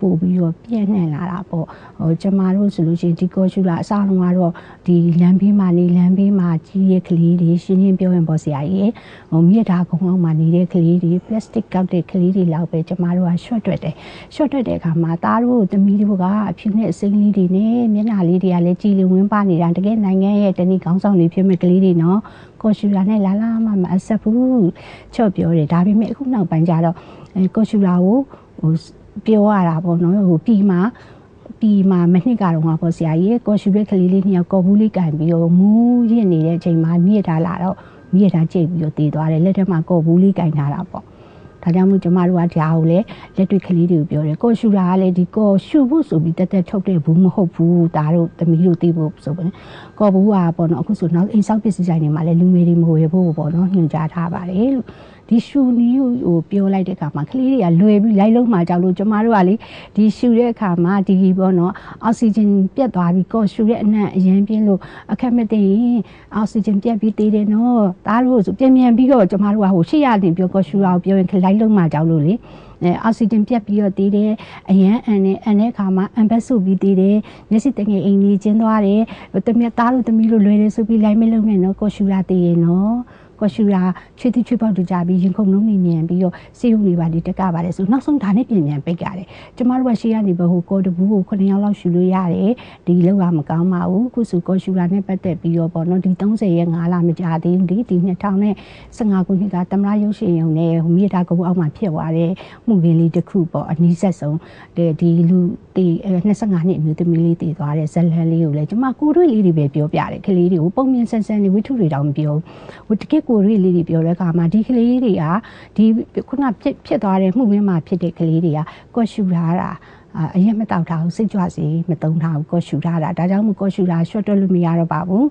ပို့ပြီးတော့ပြည့်နှံ့လာတာပေါ့ဟိုကျမတို့ဆိုလို့ရှိရင်ဒီကော့ရှူလာအစားလုံးကတော့ဒီလမ်းဘေးမှာနေလမ်းဘေးမှာကြီးရဲ့ကလေးတွေရှင်းရှင်းပြောရင်ပေါ့ဆရာကြီးဟိုမြစ်တာကုန်းအောင်မှာနေတဲ့ကလေးတွေ plastic ကောက်တဲ့ကလေးတွေလောက်ပဲကျမတို့က short တွက်တယ် short တွက်တဲ့အခါမှာသားတို့သမီးတို့ကအဖြူနဲ့အစိမ်းလေးတွေနဲ့မျက်နှာလေးတွေကလည်းကြည်လင်ဝင်းပါနေတာတကယ်နိုင်ငံရဲ့တနည်းကောင်းဆောင်တွေဖြစ်မဲ့ကလေးတွေနော်ကော်ရှူလာနဲ့လာလာမမအဆက်ဘူးချော့ပြောတယ်ဒါပေမဲ့အခုနောက်ပိုင်းကျတော့အဲကော်ရှူလာကိုဟို ပြောရတာပေါ့နော်ဟိုပြီးမှပြီးမှမနှစ်ကတော့ငါပေါ့ဆရာကြီးကော်ရှူရဲ့ကလေးလေးနှစ်ယောက်ကော်ဘူးလေးကန်ပြီးတော့မူးရစ်နေတဲ့အချိန်မှာမြစ်ထားလာတော့မြစ်ထားကြိတ်ပြီးတော့တည်သွားတယ်လက်ထက်မှာကော်ဘူးလေးကန်ထားတာပေါ့ဒါဒါကြောင့်မို့ကျမတို့ကဒါကိုလည်းလက်တွေ့ကလေးတွေကိုပြောတယ်ကော်ရှူတာကလည်းဒီကော်ရှူဖို့ဆိုပြီးတက်တက်ထုတ်တဲ့ဘူးမဟုတ်ဘူးဒါတို့သမီးတို့သိဖို့ဆိုပဲကော်ဘူးကပေါ့နော်အခုဆိုနောက်အိမ်ဆောက်ပစ္စည်းဆိုင်တွေမှာလည်းလူငယ်တွေမဝယ်ဖို့ပေါ့နော်ညွှန်ကြားထားပါတယ်လို့ ဒီရှူနီကိုဟိုပြောလိုက်တဲ့အခါမှာကလေးတွေကလွယ်ပြီးလိုက်လုံးမှကြောက်လို့ကျမတို့ကလေဒီရှူတဲ့အခါမှာဒီပေါ့နော်အောက်ဆီဂျင်ပြတ်သွားပြီးကော့ရှူတဲ့အနံ့အရင်ပြင်းလို့အခက်မသိရင်အောက်ဆီဂျင်ပြတ်ပြီးသေးတယ်နော်ဒါတို့ဆိုပြန်ပြန်ပြီးတော့ကျမတို့ကဟိုရှေ့ရတင်ပြောကော့ရှူတာကိုပြောရင်လိုက်လုံးမှကြောက်လို့လေအဲအောက်ဆီဂျင်ပြတ်ပြီးတော့တည်တယ်အရန်အန်နဲ့အန်တဲ့ခါမှာအန်ဘက်ဆုပ်ပြီးတည်တယ်မျက်စိတငယ်အိမ်ကြီးကျင်းသွားတယ်တမက်သားတို့သမီးတို့လွယ်တယ်ဆိုပြီးလိုက်မလုံးနဲ့နော်ကော့ရှူတာတည်ရင်နော် ကော်ရှူရာချွေးတိချွေးပေါက်တူကြပြီးရင်ခုန်လုံးနေမြန်ပြီးတော့စေးုံနေပါဒီတက်ကပါတယ်ဆိုနောက်ဆုံးဒါနဲ့ပြင်မြန်ပိတ်ရတယ်ကျမတို့ကရှေ့ကနေဘဟိုကော်တဘူးကို9ယောက်လောက်ရှူလို့ရတယ်ဒီလောက်ကမကောင်းပါဘူးခုစုကော်ရှူရာနဲ့ပတ်သက်ပြီးတော့ပေါ့နော်ဒီ30ရက်5လမကြာသေးဘူးဒီဒီ2015ခုနှစ်ကတမရရုပ်ရှင်ရုံနဲ့ဟိုမြေတာကုန်းအောက်မှာဖြစ်သွားတဲ့မှုကလေးတစ်ခုပေါ့အနည်းဆက်ဆုံးဒီလူတီ25နှစ်အမျိုးသမီးလေးတည်သွားတဲ့ဇလန်လေးကိုလည်းကျမကိုတွေ့လေးတွေပဲပြောပြတယ်ကလေးတွေကိုပုံမြင်ဆန်းဆန်းနေဝိထုတွေတောင်မပြောဟိုတကယ်ကိုရီလေးတွေပြောတဲ့အခါမှာဒီကလေးတွေကဒီခုနဖြစ်ဖြစ်သွားတဲ့မှုဝင်းမှာဖြစ်တဲ့ကလေးတွေကကော့ရှူထားတာအရင်မတောက်ထားဘူးစိတ်ကြွစီမတုံထားဘူးကော့ရှူထားတာဒါကြောင့်မို့ကော့ရှူတာရှော့တွက်လို့မရတော့ပါဘူး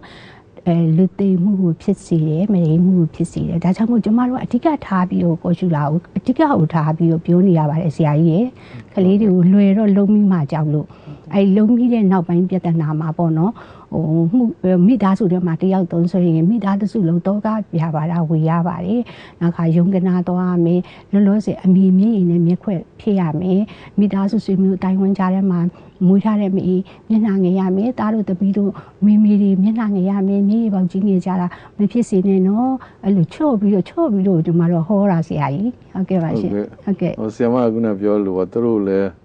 အဲလူသိမှုကိုဖြစ်စေတယ်မရိမှုကိုဖြစ်စေတယ်ဒါကြောင့်မို့ကျမတို့အဓိကထားပြီးတော့ကိုရှူလာကိုအဓိကကိုထားပြီးတော့ပြောနေရပါတယ်ဆရာကြီးရဲ့ကလေးတွေကိုလွယ်တော့လုံးမိမှကြောက်လို့အဲလုံးမိတဲ့နောက်ပိုင်းပြဿနာမှာပေါ့နော်ဟိုမှုမိသားစုတွေမှာတယောက်သုံးဆိုရင်မိသားစုလုံးတော့ကပြပါတာဝေရပါတယ်နောက်ခါယုံကနာသွားရမယ်လွတ်လွတ်စေအမိမြင့်ရင်လည်းမျက်ခွက်ဖြစ်ရမယ်မိသားစုဆွေမျိုးတိုင်ဝန်းကြားထဲမှာမွေးထားတဲ့မိမျက်နှာငယ်ရမယ်တားတို့တပီးတို့မိမိတွေမျက်နှာငယ်ရမယ်မြေပေါက်ကြီးနေကြတာမဖြစ်စေနဲ့နော်အဲ့လိုချော့ပြီးတော့ချော့ပြီးတော့ဒီမှာတော့ဟောတာဆရာကြီးဟုတ်ကဲ့ပါရှင်ဟုတ်ကဲ့ဟိုဆရာမကခုနပြောလို့သူတို့လည်းဟော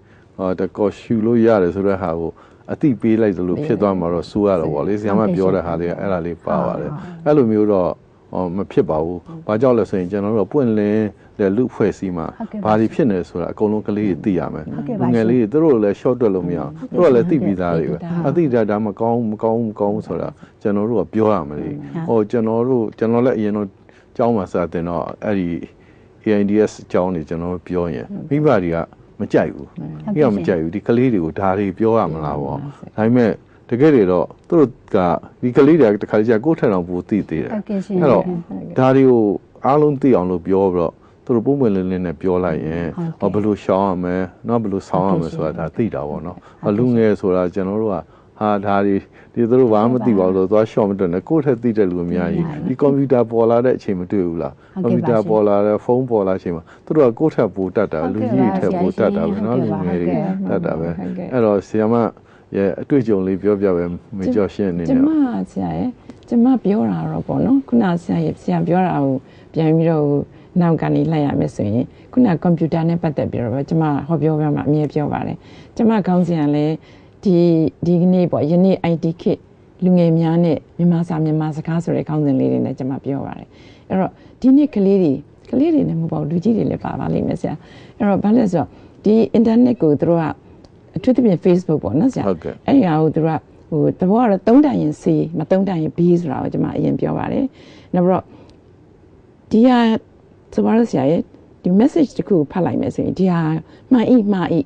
တကောရှူလို့ရတယ်ဆိုတဲ့ဟာကိုအတိပေးလိုက်သလိုဖြစ်သွားမှာတော့စိုးရတော့ဗောလေဆရာမပြောတဲ့ဟာလေးအဲ့ဒါလေးပါပါတယ်အဲ့လိုမျိုးတော့ဟောမဖြစ်ပါဘူး။ဘာကြောင့်လဲဆိုရင်ကျွန်တော်တို့ပွင့်လင်းတဲ့လူဖွဲ့စည်းမှာဘာတွေဖြစ်နေဆိုတာအကုန်လုံးကလေးတွေသိရမယ်။လူငယ်လေးတွေသူတို့လည်း short တွက်လို့မရအောင်။သူတို့လည်းသိပြီးသားတွေပဲ။အသိတာဒါမကောင်းမကောင်းမကောင်းဆိုတာကျွန်တော်တို့ကပြောရမယ်လေ။ဟိုကျွန်တော်တို့ကျွန်တော်လည်းအရင်တော့ကျောင်းမှာစတင်တော့အဲ့ဒီ AIDS အကြောင်းတွေကျွန်တော်ပြောရင်မိဘတွေက မကြိုက်ဘူး။အဲ့တော့မကြိုက်ဘူးဒီကလေးတွေကိုဒါတွေပြောရမလားပေါ့။ဒါပေမဲ့တကယ်တွေတော့သူတို့ကဒီကလေးတွေကတခါတည်းကကိုယ်ထက်တော့ပိုသိသေးတယ်။အဲ့တော့ဒါတွေကိုအားလုံးသိအောင်လို့ပြောပြီးတော့သူတို့ပုံမှန်လင်းလင်းနဲ့ပြောလိုက်ရင်ဟောဘယ်လိုရှောင်းရမလဲ။နောက်ဘယ်လိုဆောင်းရမလဲဆိုတာဒါသိတာပေါ့နော်။လူငယ်ဆိုတာကျွန်တော်တို့က ဟာဒါတွေဒီသူတို့ဘာမှမသိပါဘူးလို့သွားရှော့မတွက်နဲ့ကိုယ့်ထက်သိတဲ့လူအများကြီးဒီကွန်ပျူတာပေါ်လာတဲ့အချိန်မတွေ့ဘူးလားကွန်ပျူတာပေါ်လာတဲ့ဖုန်းပေါ်လာတဲ့အချိန်မှာသူတို့ကကိုယ့်ထက်ပိုတတ်တာလူကြီးထက်ပိုတတ်တာပဲเนาะလူငယ်တွေတတ်တာပဲအဲ့တော့ဆီယမရဲ့အတွေ့အကြုံလေးပြောပြပဲမေကျော်ရှင်းအနေနဲ့ကျမဆရာရဲ့ကျမပြောတာတော့ပေါ့နော်ခုနဆရာရဲ့ဆရာပြောတာကိုပြန်ပြီးတော့နောက်ကနေလိုက်ရမယ်ဆိုရင်ခုနကွန်ပျူတာနဲ့ပတ်သက်ပြီးတော့ကျမဟောပြောပြမှာအမြဲပြောပါတယ်ကျမခေါင်းစဉ်ကလည်း ဒီဒီကနေ့ပေါ့ယနေ့ IT kit လူငယ်များနဲ့မြန်မာစာမြန်မာစကားဆိုတဲ့ခေါင်းစဉ်လေးတွေနဲ့ကျမပြောပါတယ်အဲ့တော့ဒီနေ့ကလေးတွေကလေးတွေနဲ့မဟုတ်ပါဘူးလူကြီးတွေလည်းပါပါလိမ့်မယ်ဆရာအဲ့တော့ဘာလဲဆိုတော့ဒီ internet ကိုသူတို့ကအထူးသဖြင့် Facebook ပေါ့နော်ဆရာဟုတ်ကဲ့အဲ့ဒီဟာကိုသူကဟိုတဘောကတော့သုံးတန်ရင် C မသုံးတန်ရင် B ဆိုတာကိုကျွန်မအရင်ပြောပါတယ်နောက်ပြီးတော့ဒီဟာဆိုပါတော့ဆရာရဲ့ဒီ message တခုဖတ်လိုက်မယ်ဆိုရင်ဒီဟာမှန်ဤမှားဤ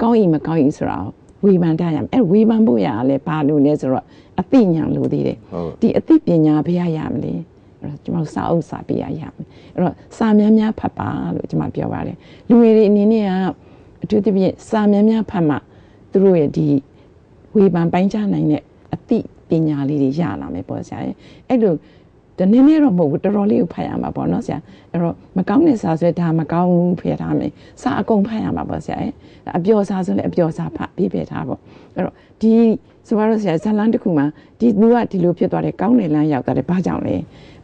ကောင်းဤမကောင်းဤဆိုတာကို ဝေဖန်တတ်ရမယ်အဲ့ဝေဖန်ဖို့ရလဲဘာလို့လဲဆိုတော့အသိဉာဏ်လို့သေးတယ်ဒီအသိပညာဘယ်ရရမလဲအဲ့တော့ကျွန်တော်စာအုပ်စာပေးရရမယ်အဲ့တော့စာများများဖတ်ပါလို့ကျွန်မပြောပါတယ်လူငယ်တွေအနေနဲ့ကအထူးသဖြင့်စာများများဖတ်မှသူတို့ရဲ့ဒီဝေဖန်ပိုင်းခြားနိုင်တဲ့အသိပညာလေးတွေရလာမယ်ပေါ့ဆရာရဲ့အဲ့လို တနည်းနည်းတော့မဟုတ်ဘူးတော်တော်လေးကိုဖတ်ရမှာပေါ့နော်ဆရာအဲ့တော့မကောင်းတဲ့စာဆိုဒါမကောင်းဘူးဖယ်ထားမယ်စာအကုန်ဖတ်ရမှာပေါ့ဆရာရဲ့အပျော်စာဆိုလည်းအပျော်စာဖတ်ပြီးဖယ်ထားပေါ့အဲ့တော့ဒီဆိုပါတော့ဆရာဇလန်းတစ်ခုမှာဒီလူကဒီလိုဖြစ်သွားတယ်ကောင်းတဲ့လမ်းရောက်သွားတယ်ဘာကြောင့်လဲ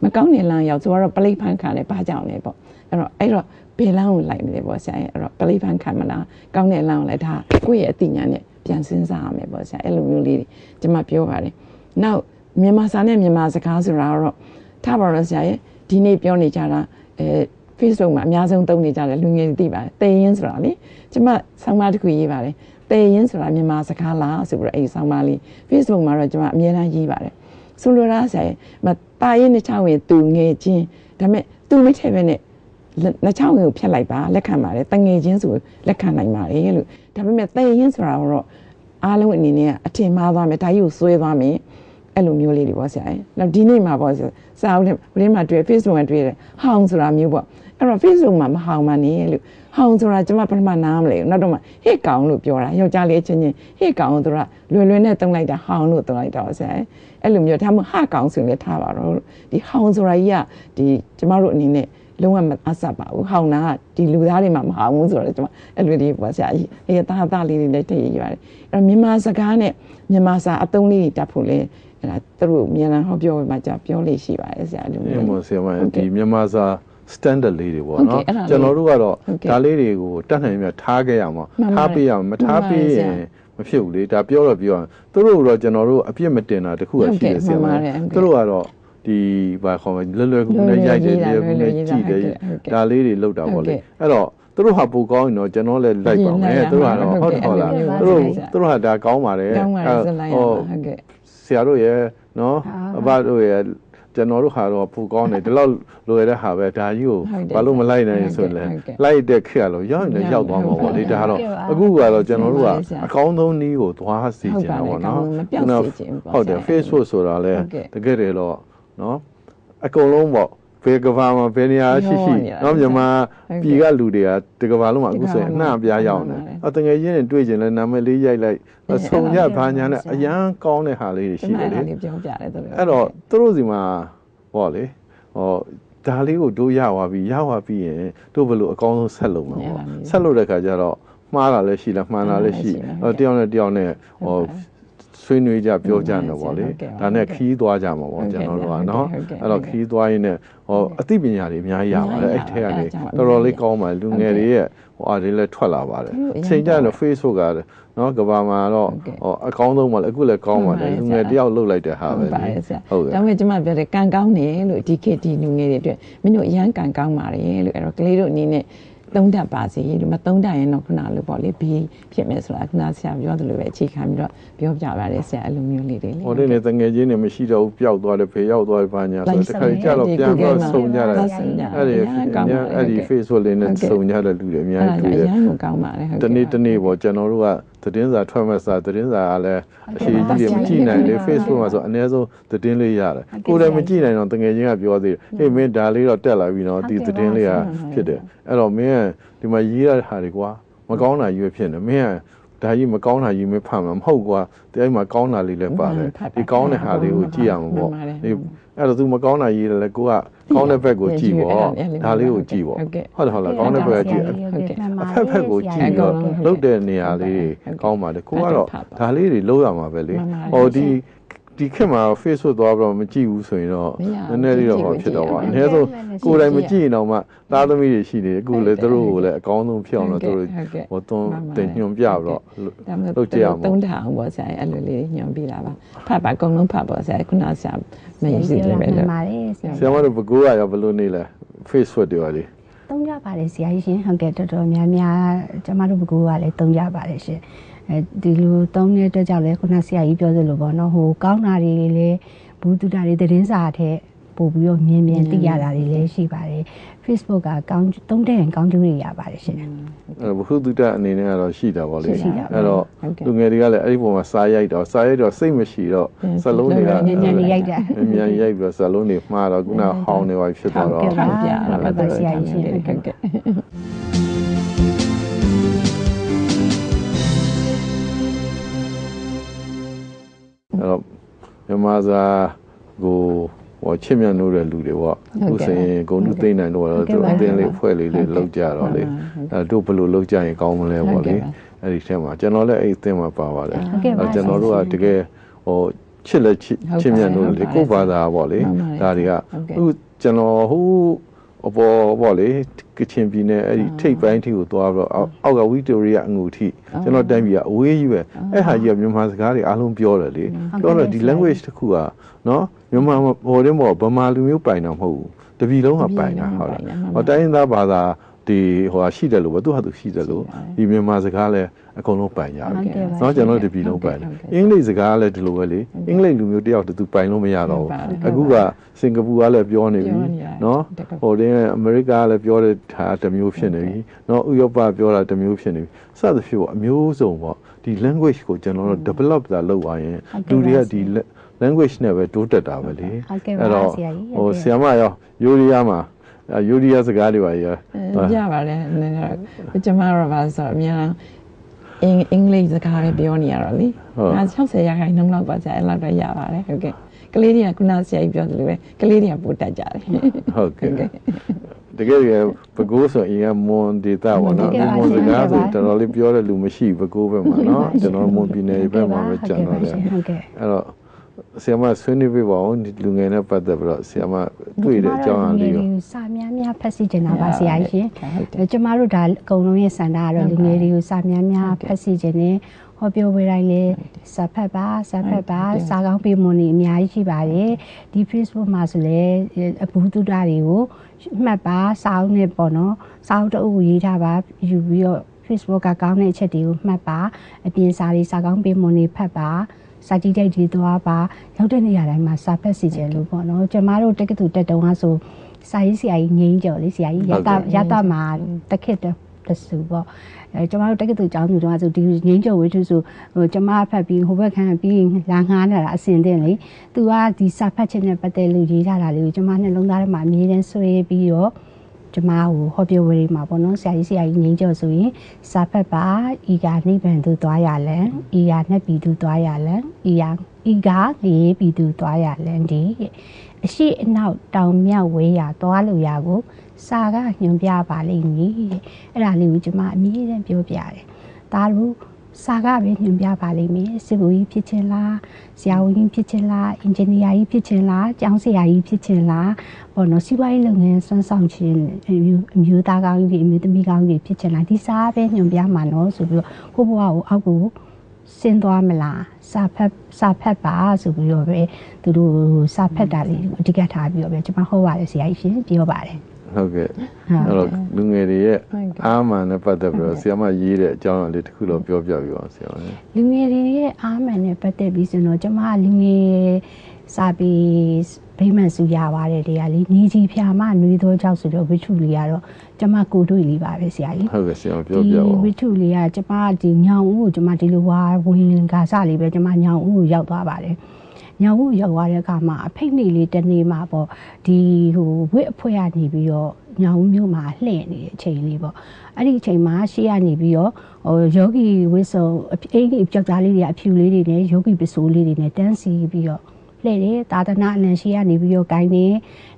မကောင်းတဲ့လမ်းရောက်ဆိုတော့ပလိဖန်ခံတယ်ဘာကြောင့်လဲပေါ့အဲ့တော့အဲ့တော့ဘယ်လမ်းကိုလိုက်မလဲပေါ့ဆရာရဲ့အဲ့တော့ပလိဖန်ခံမလားကောင်းတဲ့လမ်းကိုလိုက်ဒါကိုယ့်ရဲ့အသိဉာဏ်နဲ့ပြန်စဉ်းစားရမယ်ပေါ့ဆရာအဲ့လိုမျိုးလေးတွေကျွန်မပြောပါတယ်နောက်မြန်မာစာနဲ့မြန်မာစကားဆိုတာတော့ ထားပါတော့ဆရာရဲ့ဒီနေ့ပြောနေကြတာအဲ Facebook မှာအများဆုံးသုံးနေကြတယ်လူငယ်တွေသိပါတယ်တေရင်ဆိုတာလေကျွန်မဆောင်းပါးတစ်ခုရေးပါတယ်တေရင်ဆိုတာမြန်မာစကားလားဆိုပြီးတော့အဲ့ဆောင်းပါးလေး Facebook မှာတော့ကျွန်မအများအားရေးပါတယ်ဆိုလိုတာဆရာရဲ့မတာရင်နဲ့ချဝင်သူငယ်ချင်းဒါပေမဲ့သူမထည့်ပဲနဲ့လက်ချောင်းကိုဖြတ်လိုက်ပါလက်ခံပါတယ်တငယ်ချင်းဆိုလက်ခံနိုင်ပါတယ်လို့ဒါပေမဲ့တည်ရင်ဆိုတာတော့အားလုံးအနေနဲ့အထင်မှားသွားမယ်ဒါကြီးကိုစွဲသွားမယ် အဲ့လိုမျိုးလေးတွေပေါ့ဆရာ။နောက်ဒီနေ့မှာပေါ့ဆရာ။စာအုပ်ထဲဘယ်မှာတွေ့ Facebook မှာတွေ့တယ်။ဟောင်ဆိုတာမျိုးပေါ့။အဲ့တော့ Facebook မှာမဟောင်မှနေလို့ဟောင်ဆိုတာကျွန်မပထမနားမလဲ။နောက်တော့မှဟစ်ကောင်လို့ပြောတာ။ယောက်ျားလေးအချင်းချင်းဟစ်ကောင်ဆိုတာလွယ်လွယ်နဲ့တုံးလိုက်တာဟောင်လို့တုံးလိုက်တာဆရာ။အဲ့လိုမျိုးဒါမှဟကောင်ဆိုရင်လည်းထားပါတော့။ဒီဟောင်ဆိုတာကြီးကဒီကျမတို့အနေနဲ့လုံးဝမအဆက်ပါဘူးဟောင်းနာဒီလူသားတွေမှာမဟောင်းဘူးဆိုတော့ကျွန်မအဲ့လိုလေးပေါ့ဆရာကြီးအေးသားသားလေးတွေလည်းတည့်ရရတယ်အဲ့တော့မြန်မာစကားနဲ့မြန်မာစာအသုံးလေးတတ်ဖို့လဲ အဲ့ဒါသူတို့မြန်မာဟောပြောမှကြာပြောလို့ရှိပါတယ်ဆရာလူမျိုးမျိုးဆရာမဒီမြန်မာစာ standard လေးတွေပေါ့နော်ကျွန်တော်တို့ကတော့ဒါလေးတွေကိုတတ်နိုင်မြထားခဲ့ရမှာထားပေးရမှာမထားပေးရင်မဖြစ်ဘူးလေဒါပြောတော့ပြောရင်သူတို့တော့ကျွန်တော်တို့အပြစ်မတင်တာတခုရှိတယ်ဆရာမသူတို့ကတော့ဒီဘာခေါ်မလဲလွယ်လွယ်ကူကူနဲ့ရိုက်တယ်လွယ်ကူနဲ့ကြည့်တယ်ဒါလေးတွေလောက်တာပေါ့လေအဲ့တော့သူတို့ဟာပိုကောင်းရင်တော့ကျွန်တော်လည်းလိုက်ပါမယ်သူတို့ကတော့ဟုတ်တယ်ဟုတ်လားသူတို့သူတို့ဟာဒါကောင်းပါတယ်ကောင်းပါတယ်ဇလိုက်ရပါဟုတ်ကဲ့ ဆရာတို့ရဲ့နော်အဘတို့ရဲ့ကျွန်တော်တို့ဟာတော့ပူကောင်းတယ်ဒီလောက်လိုရတဲ့ဟာပဲဒါကြီးကိုဘာလို့မလိုက်နိုင်ဆိုရင်လည်းလိုက်တဲ့ခက်ရလို့ရောက်ရင်လည်းရောက်သွားမှာပေါ့လေဒါကတော့အခုကတော့ကျွန်တော်တို့ကအကောင်းဆုံးနည်းကိုသွားစီချင်တာပေါ့နော်ဟုတ်တယ် Facebook ဆိုတာလဲတကယ်တယ်တော့နော်အကုန်လုံးပေါ့ ဘယ်ကဘာမှာဘယ်နေရာရှိရှိနော်မြန်မာပြည်ကလူတွေကတကဘာလုံးမှာအခုဆိုရင်အနှံ့အပြားရောက်နေအတငယ်ချင်းတွေတွေ့ကျင်လဲနာမည်လေးရိုက်လိုက်ဆုံရဘာညာနဲ့အရန်ကောင်းတဲ့ဟာလေးတွေရှိတယ်လေပြောပြတယ်သူတို့အဲ့တော့သူတို့စီမှာပေါ့လေဟောဒါလေးကိုတို့ရသွားပြီရသွားပြီရင်တို့ဘယ်လိုအကောင်းဆုံးဆက်လုပ်မှာပေါ့ဆက်လုပ်တဲ့ခါကျတော့မှားတာလည်းရှိလားမှန်တာလည်းရှိတယောက်နဲ့တယောက်နဲ့ဟောဆွေးနွေးကြပြောကြတယ်ပေါ့လေဒါနဲ့ခီးသွားကြမှာပေါ့ကျွန်တော်တို့ကနော်အဲ့တော့ခီးသွားရင်းနဲ့ ဟောအသိပညာတွေအများကြီးရပါတယ်အဲ့ထဲကနေတော်တော်လေးကောင်းပါလူငယ်တွေရဲ့ဟိုအားတွေလည်းထွက်လာပါတယ်ချိန်ကြတော့ Facebook ကနော်ကဘာမှာတော့ဟောအကောင်းဆုံးပါလေအခုလည်းကောင်းပါလေလူငယ်တယောက်လှုပ်လိုက်တဲ့ဟာပဲလေဟုတ်ကဲ့ဒါပေမဲ့ကျွန်မပြောတယ်ကံကောင်းတယ်လို့ဒီခေတ်ဒီလူငယ်တွေအတွက်မင်းတို့အရန်ကံကောင်းပါတယ်လို့အဲ့တော့ကလေးတို့အနေနဲ့ သုံးတတ်ပါစေလို့မသုံးတတ်ရင်တော့ခုနလိုပေါ့လေဘီဖြစ်မယ်ဆိုတာခုနဆရာပြောသလိုပဲအခြေခံပြီးတော့ပြောပြပါတယ်ဆရာအဲ့လိုမျိုးလေးတွေလေဟိုနေ့တငယ်ချင်းတွေမရှိတော့ဘူးပျောက်သွားတယ်ဖေရောက်သွားတယ်ဘာညာဆိုတခါကြတော့ပြန်တော့ဆုံကြတယ်အဲ့ဒီအဲ့ဒီ Facebook လေးနဲ့ဆုံကြတဲ့လူတွေအများကြီးတွေ့တယ်အများကြီးကောင်းပါတယ်ဟုတ်ကဲ့တနေ့တနေ့ပေါ့ကျွန်တော်တို့က သတင်းစာထွက်မဲ့စာသတင်းစာကလည်းအရှိကြီးတွေမကြည့်နိုင်လေ Facebook မှာဆိုအနည်းဆုံးသတင်းလေးရတယ်ကိုယ်လည်းမကြည့်နိုင်တော့တကယ်ချင်းကပြောသေးတယ်ဟေးမင်းဒါလေးတော့တက်လာပြီနော်ဒီသတင်းလေးကဖြစ်တယ်အဲ့တော့မင်းကဒီမှာရေးရတဲ့ဟာတွေကွာမကောင်းတာရွေးဖြစ်နေမင်းကဒါကြီးမကောင်းတာကြီးမဖတ်မှာမဟုတ်ကွာတရားမှာကောင်းတာလေးလည်းပါတယ်ဒီကောင်းတဲ့ဟာလေးကိုကြည့်ရမှာပေါ့ဒီ အဲ့တော့ तू မကောင်းတာရေးတယ်လေကိုကကောင်းတဲ့ဘက်ကိုကြည့်ပေါ့ဒါလေးကိုကြည့်ပေါ့ဟုတ်တယ်ဟုတ်လားကောင်းတဲ့ဘက်ကကြည့်အဖက်ဖက်ကိုကြည့်တော့လုတ်တဲ့နေရာလေးကောင်းပါတယ်ကိုကတော့ဒါလေးတွေလုံးရမှာပဲလေဟောဒီဒီခေတ်မှာ Facebook သွားပြီးတော့မကြည့်ဘူးဆိုရင်တော့နည်းနည်းလေးတော့ဖြစ်တော့ပါအနည်းဆုံးကိုယ်တိုင်မကြည့်ရင်တော့မှသားသမီးတွေရှိနေအခုလည်းသူတို့ကိုလည်းအကောင်းဆုံးဖြစ်အောင်တော့သူတို့ဟိုသွန်းတင်ညွန်ပြပြီးတော့လုပ်ကြရအောင်သုံးတာအောင်ပေါ့ဆရာအဲ့လိုလေးညွန်ပြတာပါဖတ်ပါအကုန်လုံးဖတ်ပါဆရာခုနဆရာ မရစီတယ်ပဲလို့ဆရာမတို့ဘကူကရောဘယ်လိုနေလဲ Facebook တွေပါလေသုံးကြပါတယ်ဆရာကြီးရှင်ဟုတ်ကဲ့တော်တော်များများကျမတို့ဘကူကလည်းသုံးကြပါတယ်ရှင်အဲဒီလိုသုံးတဲ့အတွက်ကြောင့်လည်းခုနဆရာကြီးပြောသလိုပေါ့နော်ဟိုကောင်းတာတွေလည်းဘူးတူတာတွေသတင်းစာထက် ပို့ပြီးတော့မြင်မြင်သိရတာတွေလည်းရှိပါတယ် Facebook ကကောင်းသုံးတဲ့ရင်ကောင်းကျိုးတွေရပါတယ်ရှင်အဲဘုဟုတုတအနေနဲ့ကတော့ရှိတာပေါ့လေအဲ့တော့လူငယ်တွေကလည်းအဲ့ဒီပုံမှာစားရိုက်တော့စားရိုက်တော့စိတ်မရှိတော့စလုံးတွေကညံ့ညံ့ရိုက်တာညံ့ရိုက်ပြီးတော့စလုံးတွေမှားတော့ခုနဟောင်းနေပါဖြစ်သွားတော့ဟုတ်ကဲ့ပါအဲ့ဒါဆရာကြီးရှိတယ်ဟုတ်ကဲ့အဲ့တော့မြန်မာစာကို ဟောချစ်မြတ်နိုးတဲ့လူတွေပေါ့ဥစဉ်ဂုံတုသိမ့်နိုင်တော့သူအတင်းလေးဖွဲ့လေးလေးလောက်ကြတော့လေအဲတို့ဘယ်လိုလောက်ကြရင်ကောင်းမလဲပေါ့လေအဲ့ဒီထဲမှာကျွန်တော်လည်းအဲ့အသင်းမှာပါပါတယ်အဲကျွန်တော်တို့ကတကယ်ဟိုချစ်လက်ချစ်ချစ်မြတ်နိုးလေကိုယ့်ဘာသာပေါ့လေဒါတွေကအခုကျွန်တော်ဟို အပေါ်ပေါ့လေကချင်ပြည်နယ်အဲ့ဒီထိပ်ပိုင်းထိကိုသွားပြီးတော့အောက်ကဝီတိုရီယာအငူထိကျွန်တော်တိုင်းပြည်ကအဝေးကြီးပဲအဲ့ဟာကြီးကမြန်မာစကားတွေအားလုံးပြောတယ်လေပြောတော့ဒီ language တစ်ခုကနော်မြန်မာဟိုတင်းပေါ့ဗမာလူမျိုးပိုင်တာမဟုတ်ဘူးတပြည်လုံးကပိုင်တာဟုတ်လားဟောတိုင်းသားဘာသာတ ဒီဟိုဟာရှိတယ်လို့ပဲသူဟာသူရှိတယ်လို့ဒီမြန်မာစကားလည်းအကုန်လုံးပိုင်ကြ ဟုတ် တယ် ကဲ့ပါ เนาะကျွန်တော်တို့ဒီပြည်လုံးပိုင်တယ် ဟုတ်ကဲ့ အင်္ဂလိပ်စကားလည်းဒီလိုပဲလေအင်္ဂလိပ်လူမျိုးတယောက်တည်းသူပိုင်လို့မရတော့ ဟုတ်ပါဘူး ဘူးအခုကစင်ကာပူကလည်းပြောနေပြီ ပြောနေရတယ် เนาะ တကယ် ဟိုတင်းအမေရိကကလည်းပြောတဲ့ဟာတစ်မျိုးဖြစ်နေပြီเนาะဥရောပပြောတာတစ်မျိုးဖြစ်နေပြီစသဖြင့်ပေါ့အမျိုးစုံပေါ့ဒီ language ကိုကျွန်တော်တို့ develop တာလုပ်သွားရင် ဟုတ်ကဲ့ လူတွေက ပါ ဒီ language နဲ့ပဲတိုးတက်တာပဲလေ ဟုတ်ကဲ့ပါ အဲ့တော့ ဆရာကြီး ဟို ဟုတ်ကဲ့ ဆီယမရောယူရီးယားမှာအဲ ယူရီးယားစကားတွေပါရအဲရပါတယ်နည်းနည်းတော့ကျမတို့ပါဆိုတော့အများအင်အင်္ဂလိပ်စကားပဲပြောနေရတော့လေဟုတ်ငါ60ရာခိုင်နှုန်းလောက်ပါကြာအဲ့လောက်တော့ရပါတယ်ဟုတ်ကဲ့ကလေးတွေကခုနဆရာကြီးပြောသလိုပဲကလေးတွေကပိုတက်ကြတယ်ဟုတ်ကဲ့တကယ်တကယ်ဘကိုးဆိုရင်အမွန်ဒေတာပေါ့နော်ဟုတ်ကဲ့ပါမွန်စကားဆိုဟုတ်ကဲ့ပါတော်တော်လေးပြောတဲ့လူမရှိဘူးဘကိုးဘက်မှာနော်ကျွန်တော်မွန်ပြည်နယ်ဘက်မှာပဲကျန်တော့တယ်ဟုတ်ကဲ့အဲ့တော့ ဆီယမဆွေးနွေးပြပါဦးဒီလူငယ်နဲ့ပတ်သက်ပြီးတော့ဆီယမတွေ့တဲ့အကြောင်းအလေးကိုစာများများဖတ်စီကျင်တာပါဆရာကြီးရှင်ဟုတ်တယ်ကျမတို့ဒါအကုန်လုံးရဲ့စန္ဒကတော့လူငယ်တွေကိုစာများများဖတ်စီကျင်နေဟောပြောဝေးတိုင်းလဲစာဖတ်ပါစာဖတ်ပါစာကောင်းပေးမွန်နေအများကြီးရှိပါတယ်ဒီ Facebook မှာဆိုလဲအဘူတုဒ္ဒတွေကိုမှတ်ပါစာအုပ်နဲ့ပေါ့နော်စာအုပ်တအုပ်ကိုရေးထားပါယူပြီးတော့ Facebook ကကောင်းတဲ့အချက်တွေကိုမှတ်ပါအပြင်စာတွေစာကောင်းပေးမွန်နေဖတ်ပါ စာကြည့်တိုက်တွေသွားပါရောက်တဲ့နေရာတိုင်းမှာစာဖတ်စီကျင်လို့ပေါ့နော်ကျမတို့တက္ကသိုလ်တက်တုံးကဆိုစာရေးဆရာကြီးငိမ့်ကြော်လေးဆရာကြီးရတာရတာမှာတခက်တတဆူပေါ့အဲကျမတို့တက္ကသိုလ်ကျောင်းသူတို့ကဆိုဒီငိမ့်ကြော်ဝေထုဆိုဟိုကျမဖတ်ပြီးဟိုဘက်ခံပြီးလာငားနေတာအစင်တင်လေသူကဒီစာဖတ်ခြင်းနဲ့ပတ်သက်လို့ရေးထားတာလေးကိုကျမနှလုံးသားထဲမှာအမြဲတမ်းဆွဲပြီးတော့ ကျမဟိုဟောပြောဝေးမှာပေါ့နော်ဆရာကြီးဆရာကြီးငိမ့်ကြော်ဆိုရင်စာဖတ်ပါဤကနိဗ္ဗာန်သို့သွားရလံဤကနှက်ပြီးသို့သွားရလံဤကဤကရေးပြီးသို့သွားရလံဒီအရှိအနောက်တောင်မြောက်ဝေးရသွားလို့ရကိုစာကညွန်ပြပါလိမ့်မည်တဲ့အဲ့ဒါလေးကိုကျမအမြဲတမ်းပြောပြတယ်ဒါတို့ စာကပဲညွန်ပြပါလိမ့်မယ်စစ်ဘူကြီးဖြစ်ချင်လားဆရာဝန်ကြီးဖြစ်ချင်လားအင်ဂျင်နီယာကြီးဖြစ်ချင်လားကျောင်းဆရာကြီးဖြစ်ချင်လားဘောနော်စီးပွားရေးလုပ်ငန်းစွမ်းဆောင်ခြင်းအမျိုးအမျိုးသားကောင်းကြီးအမျိုးသမီးကောင်းကြီးဖြစ်ချင်လားဒီစာပဲညွန်ပြမှာနော်ဆိုပြီးတော့ကိုဘွားကိုအောက်ကိုဆင်းသွားမလားစာဖတ်စာဖတ်ပါဆိုပြီးတော့ပဲသူတို့စာဖတ်တာလေးအဓိကထားပြီးတော့ပဲကျွန်မဟောပါတယ်ဆရာကြီးရှင်ပြောပါတယ် ဟုတ်ကဲ့ဟုတ်အဲ့တော့လူငယ်တွေရဲ့ဟုတ်ကဲ့အာမန်နဲ့ပတ်သက်ပြီးတော့ဆီယမရေးတဲ့အကြောင်းအလေးတစ်ခုတော့ပြောပြပြပါဆီယမလူငယ်တွေရဲ့အားမှန်နဲ့ပတ်သက်ပြီးဆိုတော့ကျွန်မကလူငယ်စာပေဗိမာန်စုရပါတယ်တရားလေးနေကြီးဖြာမနှွေးသောကြောက်ဆိုတော့ဝိထုလေးကတော့ကျွန်မကိုတွေ့လေးပါပဲဆရာကြီးဟုတ်ကဲ့ဆီယမပြောဒီပြပါဦးဝိထုလေးကကျွန်မဒီညောင်ဦးကိုကျွန်မဒီလိုဝါဝင်ကာစလေးပဲကျွန်မညောင်ဦးကိုရောက်သွားပါတယ် ညောင်ဦးရောက်သွားတဲ့အခါမှာအဖိတ်နေလေးတစ်နေ့မှာပေါ့ဒီဟိုဝစ်အဖွဲရနေပြီးတော့ညောင်ဦးမြို့မှာလှည့်နေတဲ့အချိန်လေးပေါ့အဲ့ဒီအချိန်မှာရှေ့ကနေပြီးတော့ဟိုယောဂီဝစ်ဆုံအအိမ်ကြီးကြောက်သားလေးတွေအဖြူလေးတွေနဲ့ယောဂီပစိုးလေးတွေနဲ့တန်းစီပြီးတော့လှည့်တယ်သာသနာအလန်ရှိကနေပြီးတော့ဂိုင်းနေ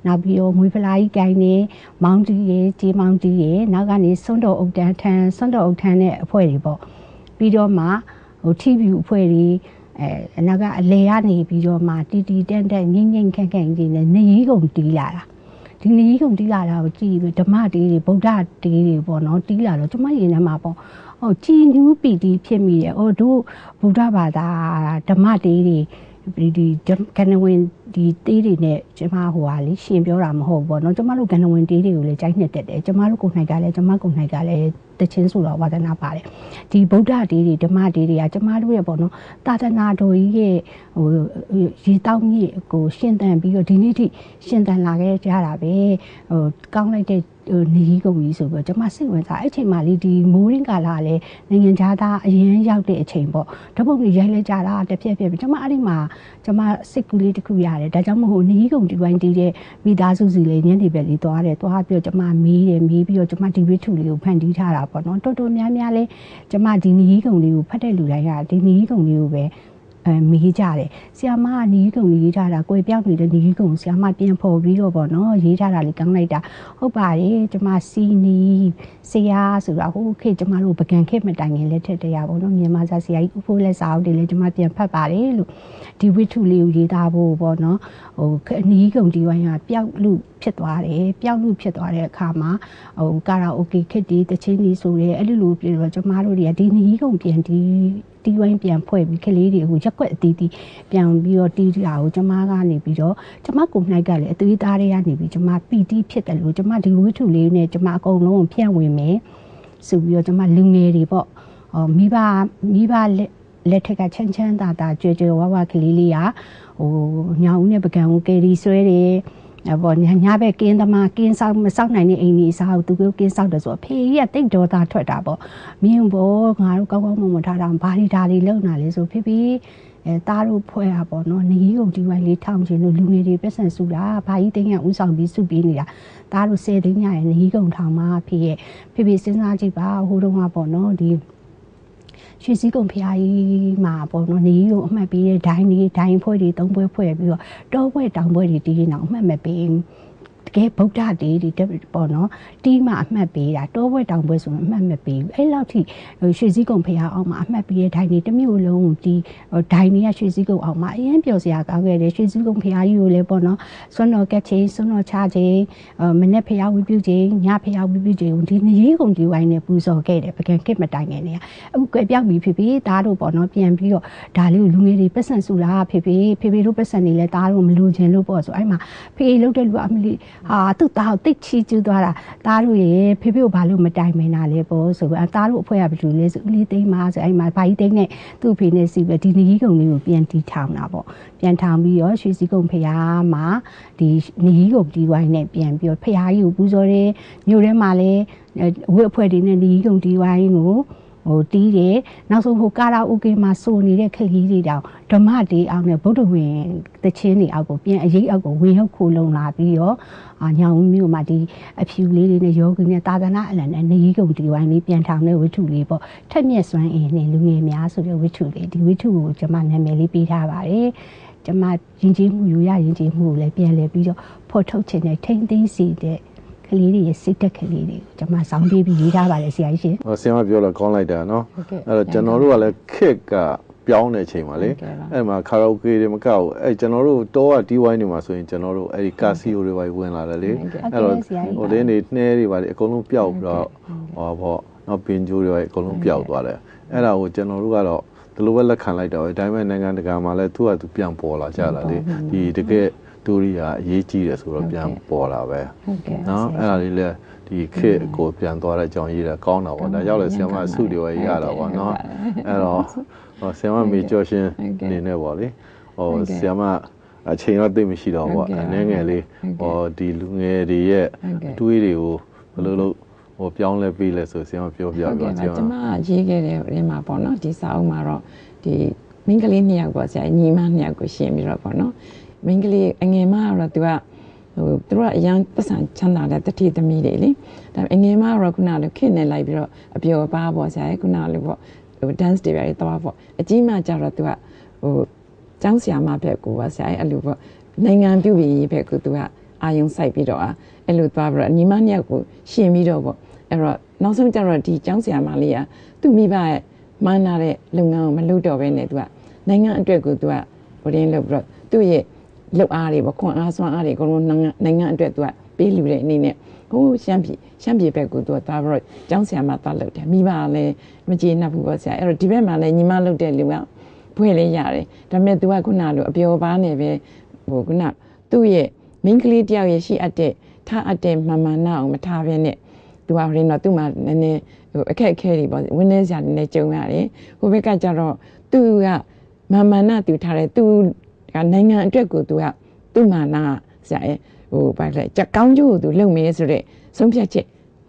နောက်ပြီးတော့ငွေဖလားကြီးဂိုင်းနေမောင်းတီးရေကြေးမောင်းတီးရေနောက်ကနေစွန်းတော်အုတ်တန်းထန်းစွန်းတော်အုတ်ထန်းနဲ့အဖွဲတွေပေါ့ပြီးတော့မှဟို TV အဖွဲတွေ အဲအနောက်ကအလေကနေပြီးတော့မှတီတီတန်းတန်းငိမ့်ငိမ့်ခန့်ခန့်ကြီးနဲ့နေကြီးကုန်တီးလာတာဒီနေကြီးကုန်တီးလာတာကိုကြည့်ပြီးဓမ္မတီးတွေဗုဒ္ဓတီးတွေပေါ့နော်တီးလာတော့ကျမရင်ထဲမှာပေါ့ဟိုကြည်နူးပီတီဖြစ်မိတယ်။အိုတို့ဗုဒ္ဓဘာသာဓမ္မတေးတွေဒီဒီကနဝင် ဒီတေးတွေနဲ့ကျမဟိုဟာလေရှင်ပြောတာမဟုတ်ဘူးပေါ့နော်ကျမတို့ကနဝင်တေးတွေကိုလည်းကြိုက်နှစ်တက်တယ်ကျမတို့ကိုယ်၌ကလည်းကျမကိုယ်၌ကလည်းတချင်းဆိုတော့ဝါဒနာပါတယ်ဒီဗုဒ္ဓတေးတွေဓမ္မတေးတွေကကျမတို့ရဲ့ပေါ့နော်တာသနာတော်ကြီးရဲ့ဟိုရေတောက်မြစ်ကိုရှင်သန်ပြီးတော့ဒီနေ့ထိရှင်သန်လာခဲ့ကြတာပဲဟိုကောင်းလိုက်တဲ့ဟိုနေကြီးကုန်ကြီးဆိုပြီးတော့ကျမစိတ်ဝင်စားအဲ့ချိန်မှာလေဒီမိုးရင်းကာလာလည်းနိုင်ငံခြားသားအရင်ရောက်တဲ့အချိန်ပေါ့ဓပုတ်တွေရိုက်လိုက်ကြတာတစ်ပြက်ပြက်ကျမအဲ့ဒီမှာကျမစိတ်ကူးလေးတစ်ခုရတယ်ဒါကြောင့်မို့ဟိုနေကြီးကုန်ဒီပိုင်းတီးတဲ့မိသားစုစီလေးညနေပဲလေးသွားတယ်သွားပြီးတော့ကျမမေးတယ်မေးပြီးတော့ကျမဒီဝိထုလေးကိုဖန်တီးထားတာပေါ့နော်တော်တော်များများလဲကျမဒီနေကြီးကုန်လေးကိုဖတ်တဲ့လူတိုင်းကဒီနေကြီးကုန်လေးကိုပဲ အဲမီးကြတယ်ဆီယာမကနီးကုံရေးထားတာကိုယ်ပြောက်နေတဲ့နီးကုံဆီယာမပြန်ဖော်ပြီးတော့ပေါ့နော်ရေးထားတာလေးကောင်းလိုက်တာဟုတ်ပါတယ်ကျမစီနီဆရာဆိုတာဟိုခေတ်ကျမတို့ပကံခေတ်မတိုင်ခင်လက်ထက်တရားပေါ့နော်မြန်မာစာဆရာကြီးဥဖိုးလက်စာအုပ်တွေလည်းကျမပြန်ဖတ်ပါတယ်လို့ဒီဝိထုလေးကိုရေးသားဖို့ပေါ့နော်ဟိုနီးကုံဒီဝိုင်းကပျောက်လူ ဖြစ်သွားတယ်ပျောက်လူဖြစ်သွားတဲ့အခါမှာဟိုကာရာအိုကေခေတ်ဒီတချင်းဒီဆိုရဲအဲ့လိုလိုပြီးတော့ကျမတို့တွေကဒီနီးကုံပြန်ဒီတီးဝိုင်းပြန်ဖွဲ့ပြီးကလေးတွေဟိုရက်ွက်အတီးတီးပြန်ပြီးတော့တီးတာကိုကျမကနေပြီးတော့ကျမကိုနိုင်ကလည်းအသွေးသားတွေကနေပြီးကျမပီတီးဖြစ်တယ်လို့ကျမဒီဝိထုလေးနဲ့ကျမအကုန်လုံးဖြန့်ဝင်မယ်ဆိုပြီးတော့ကျမလူငယ်တွေပေါ့ဟောမိဘမိဘလက်လက်ထက်ကချမ်းချမ်းသာသာကြွကြွဝဝကလေးလေးကဟိုညောင်ဦးနဲ့ပကံဦးကယ်ရီဆွဲတယ်အ ပေါ်ညညဘက်ကင်းသမားကင်းဆောင်မဆောက်နိုင်တဲ့အိမ်ကြီးစားသူကကင်းဆောက်တယ်ဆိုအဖေကြီးကတိတ်ဒေါသထွက်တာပေါ့မင်းဘောငါတို့ကောင်းကောင်းမွန်မွန်ထားတာဘာဒီဒါလေးလုံတာလဲဆိုဖေဖေအဲသားတို့ဖွဲ့ရပေါ့နော်နေကြီးကုန်ဒီဝိုင်းလေးထောင်ချင်လို့လူငယ်တွေပတ်စံစုတာဘာကြီးတင်းကဥဆောင်ပြီးစုပြီးနေတာသားတို့ဆယ်သိန်းညရဲ့နေကြီးကုန်ထောင်မှာဖေရဲ့ဖေဖေစဉ်းစားကြည့်ပါဟိုတုန်းကပေါ့နော်ဒီ ရွှေစည်းကုံဖျားကြီးမှာပေါ့နော်နေကြီးကိုအမှတ်ပေးတဲ့ဒိုင်းကြီးဒိုင်းဖွဲ့တွေသုံးပွဲဖွဲ့ပြီးတော့တောပွဲတောင်ပွဲတွေတီးနေအောင်အမှတ်မပေး တကယ်ဗုဒ္ဓတေးဒီပေါ့နော်တီးမှအမှတ်ပေးတာတောပွဲတောင်ပွဲဆိုရင်အမှတ်မပေးဘူးအဲ့လောက်ထိရွှေစည်းကုံဖျားအောင်မှာအမှတ်ပေးတဲ့ဒိုင်းတွေတစ်မျိုးလုံးကိုတီးဒိုင်းတွေကရွှေစည်းကုံအောင်မှာအရင်ပျော်စရာကောင်းခဲ့တယ်ရွှေစည်းကုံဖျားကြီးကိုလည်းပေါ့နော်စွန်းတော်ကက်ချင်းစွန်းတော်ချချင်းမနေ့ဖျားဝီပြုချင်းညဖျားဝီပြုချင်းဒီနေကြီးကုံဒီဝိုင်းနဲ့ပူဇော်ခဲ့တယ်ပကံကစ်မတိုင်ငယ်နေအခုကွယ်ပြောက်ပြီဖြစ်ဖြစ်သားတို့ပေါ့နော်ပြန်ပြီးတော့ဒါလေးကိုလူငယ်တွေပတ်စံစုလားဖြစ်ဖြစ်ဖေဖေတို့ပတ်စံနေလဲသားတို့မလူချင်လို့ပေါ့ဆိုအဲ့မှာဖေဖေလုတ်တဲ့လူအမလီဟာသူ့သားကိုတိတ်ချီကျူးသွားတာသားတို့ရေဖေဖေကိုဘာလို့မတိုင်မင်တာလဲပေါ့ဆိုပြီးသားတို့အဖွဲ့ရဘယ်လိုလဲဆိုဦးလေးသိမ်းမှာဆိုအဲ့မှာဘာကြီးသိမ်းနဲ့သူ့ဖေနဲ့စီပဲဒီနေကြီးကုံလေးကိုပြန်တီးထောင်တာပေါ့ပြန်ထောင်ပြီးရောရွှေစည်းကုံဖျားမှာဒီနေကြီးကုံဒီဝိုင်းနဲ့ပြန်ပြီးတော့ဖျားကြီးကိုပူဇော်တယ်မြို့ထဲမှာလည်းဝိအဖွဲ့တွေနဲ့နေကြီးကုံဒီဝိုင်းကို ဟိုတီးတယ်နောက်ဆုံးဟိုကာရာအိုကေမှာစိုးနေတဲ့ခလေးတွေတောင်ဓမ္မတေးအောင်နဲ့ဗုဒ္ဓဝင်တချင်းတွေအောက်ကိုပြန်အရေးအောက်ကိုဝင်ရောက်ခိုလုံလာပြီးတော့အာညောင်မျိုးမှာဒီအဖြူလေးတွေနဲ့ယောဂီနဲ့သာသနာအလံနဲ့နေကြီးကုံဒီဝိုင်းလေးပြန်ထောင်တဲ့ဝိထုလေးပေါ့ထက်မြက်စွမ်းအင်းနဲ့လူငယ်များဆိုတဲ့ဝိထုလေးဒီဝိထုကိုကျွန်မနာမည်လေးပေးထားပါတယ်ကျွန်မယဉ်ကျေးမှုယူရယဉ်ကျေးမှုကိုလည်းပြန်လဲပြီးတော့ဖော်ထုတ်ခြင်းနဲ့ထိမ့်သိမ်းစီတဲ့ ကလေးတွေရဲ့စိတ်တက်ကလေးတွေကိုကျွန်မစောင်းပေးပြီးရေးထားပါတယ်ဆရာကြီးရှင်ဟောဆရာမပြောတော့ကောင်းလိုက်တာနော်အဲ့တော့ကျွန်တော်တို့ကလည်းခက်ကပြောင်းတဲ့အချိန်မှာလေအဲ့မှာကာရာအိုကေတွေမကောက်ဘူးအဲ့ကျွန်တော်တို့တောကဒီဝိုင်းတွေမှာဆိုရင်ကျွန်တော်တို့အဲ့ဒီကာစီယိုတွေပါဝင်လာတယ်လေအဲ့တော့ဟိုတင်းတွေနှဲတွေပါလေအကုန်လုံးပျောက်ပြီးတော့ဟောပေါ့နော်ပင်ကျိုးတွေပါအကုန်လုံးပျောက်သွားတယ်အဲ့ဒါကိုကျွန်တော်တို့ကတော့ဒီလိုပဲလက်ခံလိုက်တော့ဒါပေမဲ့နိုင်ငံတကာမှာလည်းသူ့ဟာသူပြန်ပေါ်လာကြတာလေဒီတကယ် တူရီကအရေးကြီးတယ်ဆိုတော့ပြန်ပေါ်လာပဲနော်အဲ့ဒါလေးလည်းဒီခေတ်ကိုပြန်သွားတဲ့အကြောင်းရေးတာကောင်းတာပေါ့ဒါကြောင့်လည်းဆရာမဆုတွေရတာပေါ့နော်အဲ့တော့ဟောဆရာမမေကျော်ရှင်နေနေပေါ့လေဟောဆရာမအချိန်တော့သိမရှိတော့ပေါ့အနေငယ်လေးဟောဒီလူငယ်တွေရဲ့အတွေးတွေကိုဘယ်လိုလုပ်ဟိုပြောင်းလဲပေးလဲဆိုဆရာမပြောပြပါဆရာမကျွန်မရေးခဲ့တဲ့နေမှာပေါ့နော်ဒီစာအုပ်မှာတော့ဒီမင်းကလေးနှစ်ယောက်ပေါ့ဆရာညီမနှစ်ယောက်ကိုရှင်းပြီးတော့ပေါ့နော် မင်းကလေးအငယ်မကတော့သူကဟိုသူတို့ကအရန်ပတ်စံချမ်းသာတဲ့တတိသမီးတွေလေဒါပေမဲ့အငယ်မကတော့ခုနကခစ်နေလိုက်ပြီးတော့အပျော်ပါပေါ့ဆရာခုနကလေပေါ့ဟို dance တွေပဲတော့ပေါ့အကြီးမှကျတော့သူကဟိုကျောင်းဆရာမဘက်ကိုပါဆရာအဲ့လိုပေါ့နိုင်ငံပြုပြီးဘက်ကိုသူကအာယုံစိုက်ပြီးတော့အဲ့လိုသွားပြီးတော့ညီမနှစ်ယောက်ကိုရှင်ပြီးတော့ပေါ့အဲ့တော့နောက်ဆုံးကျတော့ဒီကျောင်းဆရာမလေးကသူ့မိဘရဲ့မာနာတဲ့လုပ်ငန်းကိုမလုပ်တော့ဘဲနဲ့သူကနိုင်ငံအတွက်ကိုသူကဟိုရင်းလုပ်ပြီးတော့သူ့ရဲ့ လှုပ်အားတွေပေါ့ခွန်အားစွမ်းအားတွေအကုန်လုံးနိုင်ငံအတွက်သူကပေးလူတဲ့အနေနဲ့ဟိုရှမ်းပြည်ရှမ်းပြည်ဘက်ကိုသူကသွားပြီးတော့ကျောင်းဆရာမသွားလုပ်တယ်မိဘကလည်းမကျေနပ်ဘူးပေါ့ဆရာအဲ့တော့ဒီဘက်မှာလည်းညီမလုပ်တဲ့လူကဘွဲလေးရတယ်ဒါပေမဲ့သူကခုနလိုအပျော်ပါနေပဲဟိုခုနသူ့ရဲ့မိန်းကလေးတယောက်ရဲ့ရှိအပ်တဲ့ထားအပ်တဲ့မမှန်နာအောင်မထားဘဲနဲ့သူကရင်းတော့သူ့မှာနည်းနည်းဟိုအခက်အခဲတွေပေါ့ဝင်းနေစရာတွေနဲ့ကြုံရတယ်ဟိုဘက်ကကျတော့သူကမမှန်နာသူထားတယ်သူ ကနိုင်ငံအတွက်ကိုသူကသူ့မာနာဆရာရဲ့ဟိုဘာလဲကြက်ကောင်းကျိုးကိုသူလုံမေးဆိုတဲ့ဆုံးဖြတ်ချက်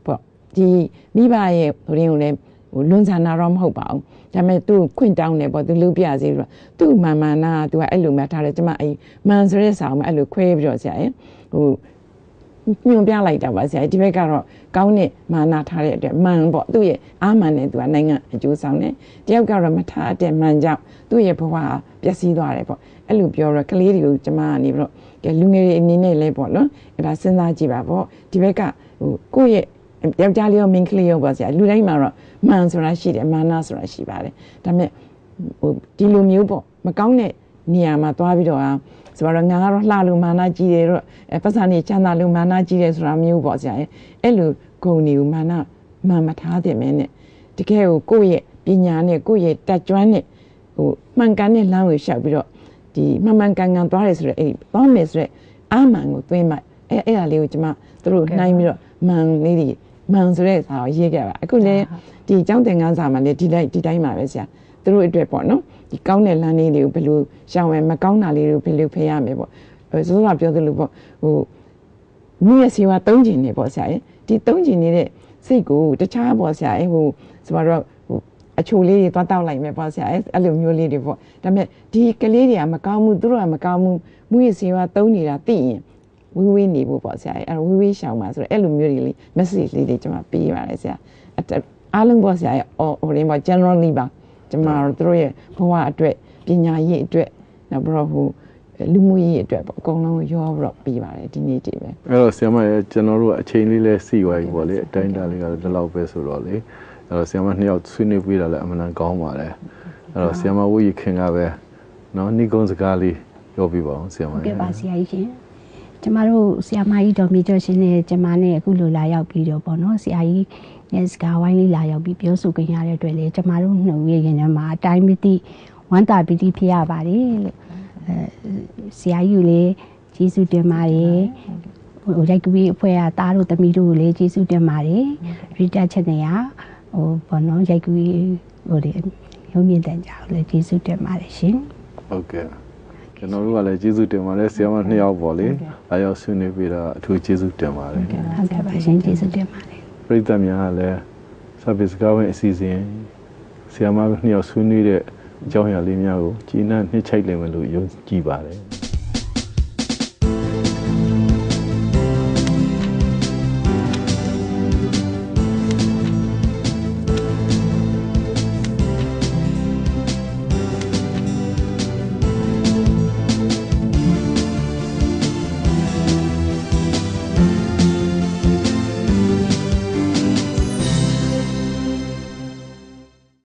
ပေါ့ဒီမိဘရဲ့ဟိုရင်းကိုလည်းဟိုလွန်ဆန္ဒတော့မဟုတ်ပါဘူးဒါပေမဲ့သူခွင့်တောင်းတယ်ပေါ့သူလုပ်ပြစေဆိုတော့သူ့မာမာနာသူကအဲ့လိုမှထားတယ်ကျမအဲ့မန်ဆိုတဲ့ဆောင်မှအဲ့လိုခွဲပြီးတော့ဆရာရဲ့ဟိုညွန်ပြလိုက်တာပါဆရာဒီဘက်ကတော့ကောင်းတဲ့မာနာထားတဲ့အတွက်မန်ပေါ့သူ့ရဲ့အာမန်နဲ့သူကနိုင်ငံအကျိုးဆောင်တယ်တယောက်ကတော့မထားတဲ့မန်ကြောင့်သူ့ရဲ့ဘဝပျက်စီးသွားတယ်ပေါ့ အဲ့လိုပြောတော့ကလေးတွေကိုကျမကနေပြီးတော့ကဲလူငယ်တွေအနေနဲ့လဲပေါ့နော်အဲ့ဒါစဉ်းစားကြည့်ပါပေါ့ဒီဘက်ကဟိုကိုယ့်ရဲ့ယောက်ျားလေးရောမိန်းကလေးရောပေါ့ဆရာလူတိုင်းမှာတော့မှန်ဆိုတာရှိတယ်မာနဆိုတာရှိပါတယ်ဒါပေမဲ့ဟိုဒီလိုမျိုးပေါ့မကောင်းတဲ့နေရာမှာသွားပြီးတော့အာဆိုတော့ငါကတော့လှလို့မာနကြီးတယ်တော့ပတ်စံနေချမ်းသာလို့မာနကြီးတယ်ဆိုတာမျိုးပေါ့ဆရာအဲ့လိုဂုဏ်တွေကိုမာနမှန်မထားတဲ့မင်းနဲ့တကယ်ကိုကိုယ့်ရဲ့ပညာနဲ့ကိုယ့်ရဲ့တက်ကြွနဲ့ဟိုမှန်ကန်တဲ့လမ်းကိုရှောက်ပြီးတော့ ဒီမှန်မှန်ကန်ကန်သွားတယ်ဆိုတော့အဲ့သွားမယ်ဆိုတော့အာမှန်ကိုသွင်းမှအဲ့အဲ့ဒါလေးကိုကျွန်မသူတို့နှိုင်းပြီးတော့မှန်လေးတွေမှန်ဆိုတဲ့စာကိုရေးခဲ့ပါအခုလည်းဒီအကြောင်းသင်ခန်းစာမှာလည်းဒီလိုက်ဒီတိုင်းပါပဲဆရာသူတို့အတွက်ပေါ့နော်ဒီကောင်းတဲ့လမ်းလေးတွေကိုဘယ်လိုရှောင်ရမကောင်းတာလေးတွေကိုဘယ်လိုဖယ်ရမယ်ပေါ့ဆိုတော့ပြောသလိုပေါ့ဟိုမိရဲ့စီဝါသုံးကျင်နေပေါ့ဆရာရဲ့ဒီသုံးကျင်နေတဲ့စိတ်ကိုတခြားပေါ့ဆရာရဲ့ဟိုဆိုတော့ဟို အချိုလေးတွေသွားတောက်လိုက်မယ်ပေါ့ဆရာရဲ့အဲ့လိုမျိုးလေးတွေပေါ့ဒါပေမဲ့ဒီကလေးတွေကမကောင်းဘူးသူတို့ကမကောင်းဘူးမိရဲ့စီဝါသုံးနေတာသိရင်ဝီးဝီးနေဖို့ပေါ့ဆရာရဲ့အဲ့ဝီးဝီးရှောင်ပါဆိုတော့အဲ့လိုမျိုးတွေလေး message လေးတွေကျွန်မပေးပါတယ်ဆရာအားလုံးပေါ့ဆရာရဲ့ဟိုရင်းပေါ့ generally ပါကျွန်မတို့တို့ရဲ့ဘဝအတွက်ပညာရေးအတွက်နောက်ပြီးတော့ဟိုလူမှုရေးအတွက်ပေါ့အကုန်လုံးရောပြီးတော့ပြီးပါတယ်ဒီနေ့တည်းပဲအဲ့တော့ဆရာမရဲ့ကျွန်တော်တို့ကအချိန်လေးလဲစီသွားပြီပေါ့လေအတိုင်းအတာလေးကတော့ဒီလောက်ပဲဆိုတော့လေ အဲ့တော့ဆီယမနှစ်ယောက်ဆွေးနွေးပေးတာလည်းအမှန်တန်ကောင်းပါတယ်အဲ့တော့ဆီယမဝိရိခင်ကပဲနော်နှီးကုန်းစကားလေးပြောပြပါအောင်ဆီယမဟုတ်ကဲ့ပါဆရာကြီးရှင်ကျမတို့ဆရာမကြီးဒေါ်မြေကျော်ရှင်နဲ့ကျမနဲ့အခုလိုလာရောက်ပြီးတော့ပေါ့နော်ဆရာကြီးနဲ့စကားဝိုင်းလေးလာရောက်ပြီးပြောဆိုခင်ရတဲ့အတွက်လေကျမတို့နှုတ်ရရင်ထဲမှာအတိုင်းမသိဝမ်းသာပီတိဖြစ်ရပါတယ်လို့အဲဆရာကြီးကိုလေကျေးဇူးတင်ပါတယ်ဟိုရိုက်ကူပြီးအဖွဲ့ကသားတို့သမီးတို့ကိုလေကျေးဇူးတင်ပါတယ်ရီတာချက်နေရ ဟိုဘောနော်ရိုက်ကဝေးဟိုလေရုံးမြင့်တန်ကြကိုလည်းကျေးဇူးတင်ပါတယ်ရှင်ဟုတ်ကဲ့ကျွန်တော်တို့ကလည်းကျေးဇူးတင်ပါတယ်ဆရာမနှစ်ယောက်ပေါ့လေလာရောက်ဆွေးနွေးပြတာအထူးကျေးဇူးတင်ပါတယ်ဟုတ်ကဲ့ပါရှင်ကျေးဇူးတင်ပါတယ်ပရိသတ်များကလည်း service ကဝင်အစီအစဉ်ဆရာမနှစ်ယောက်ဆွေးနွေးတဲ့အကြောင်းအရာလေးများကိုကြည်နံ့နှစ်ချိုက်လိမ့်မယ်လို့ယုံကြည်ပါတယ်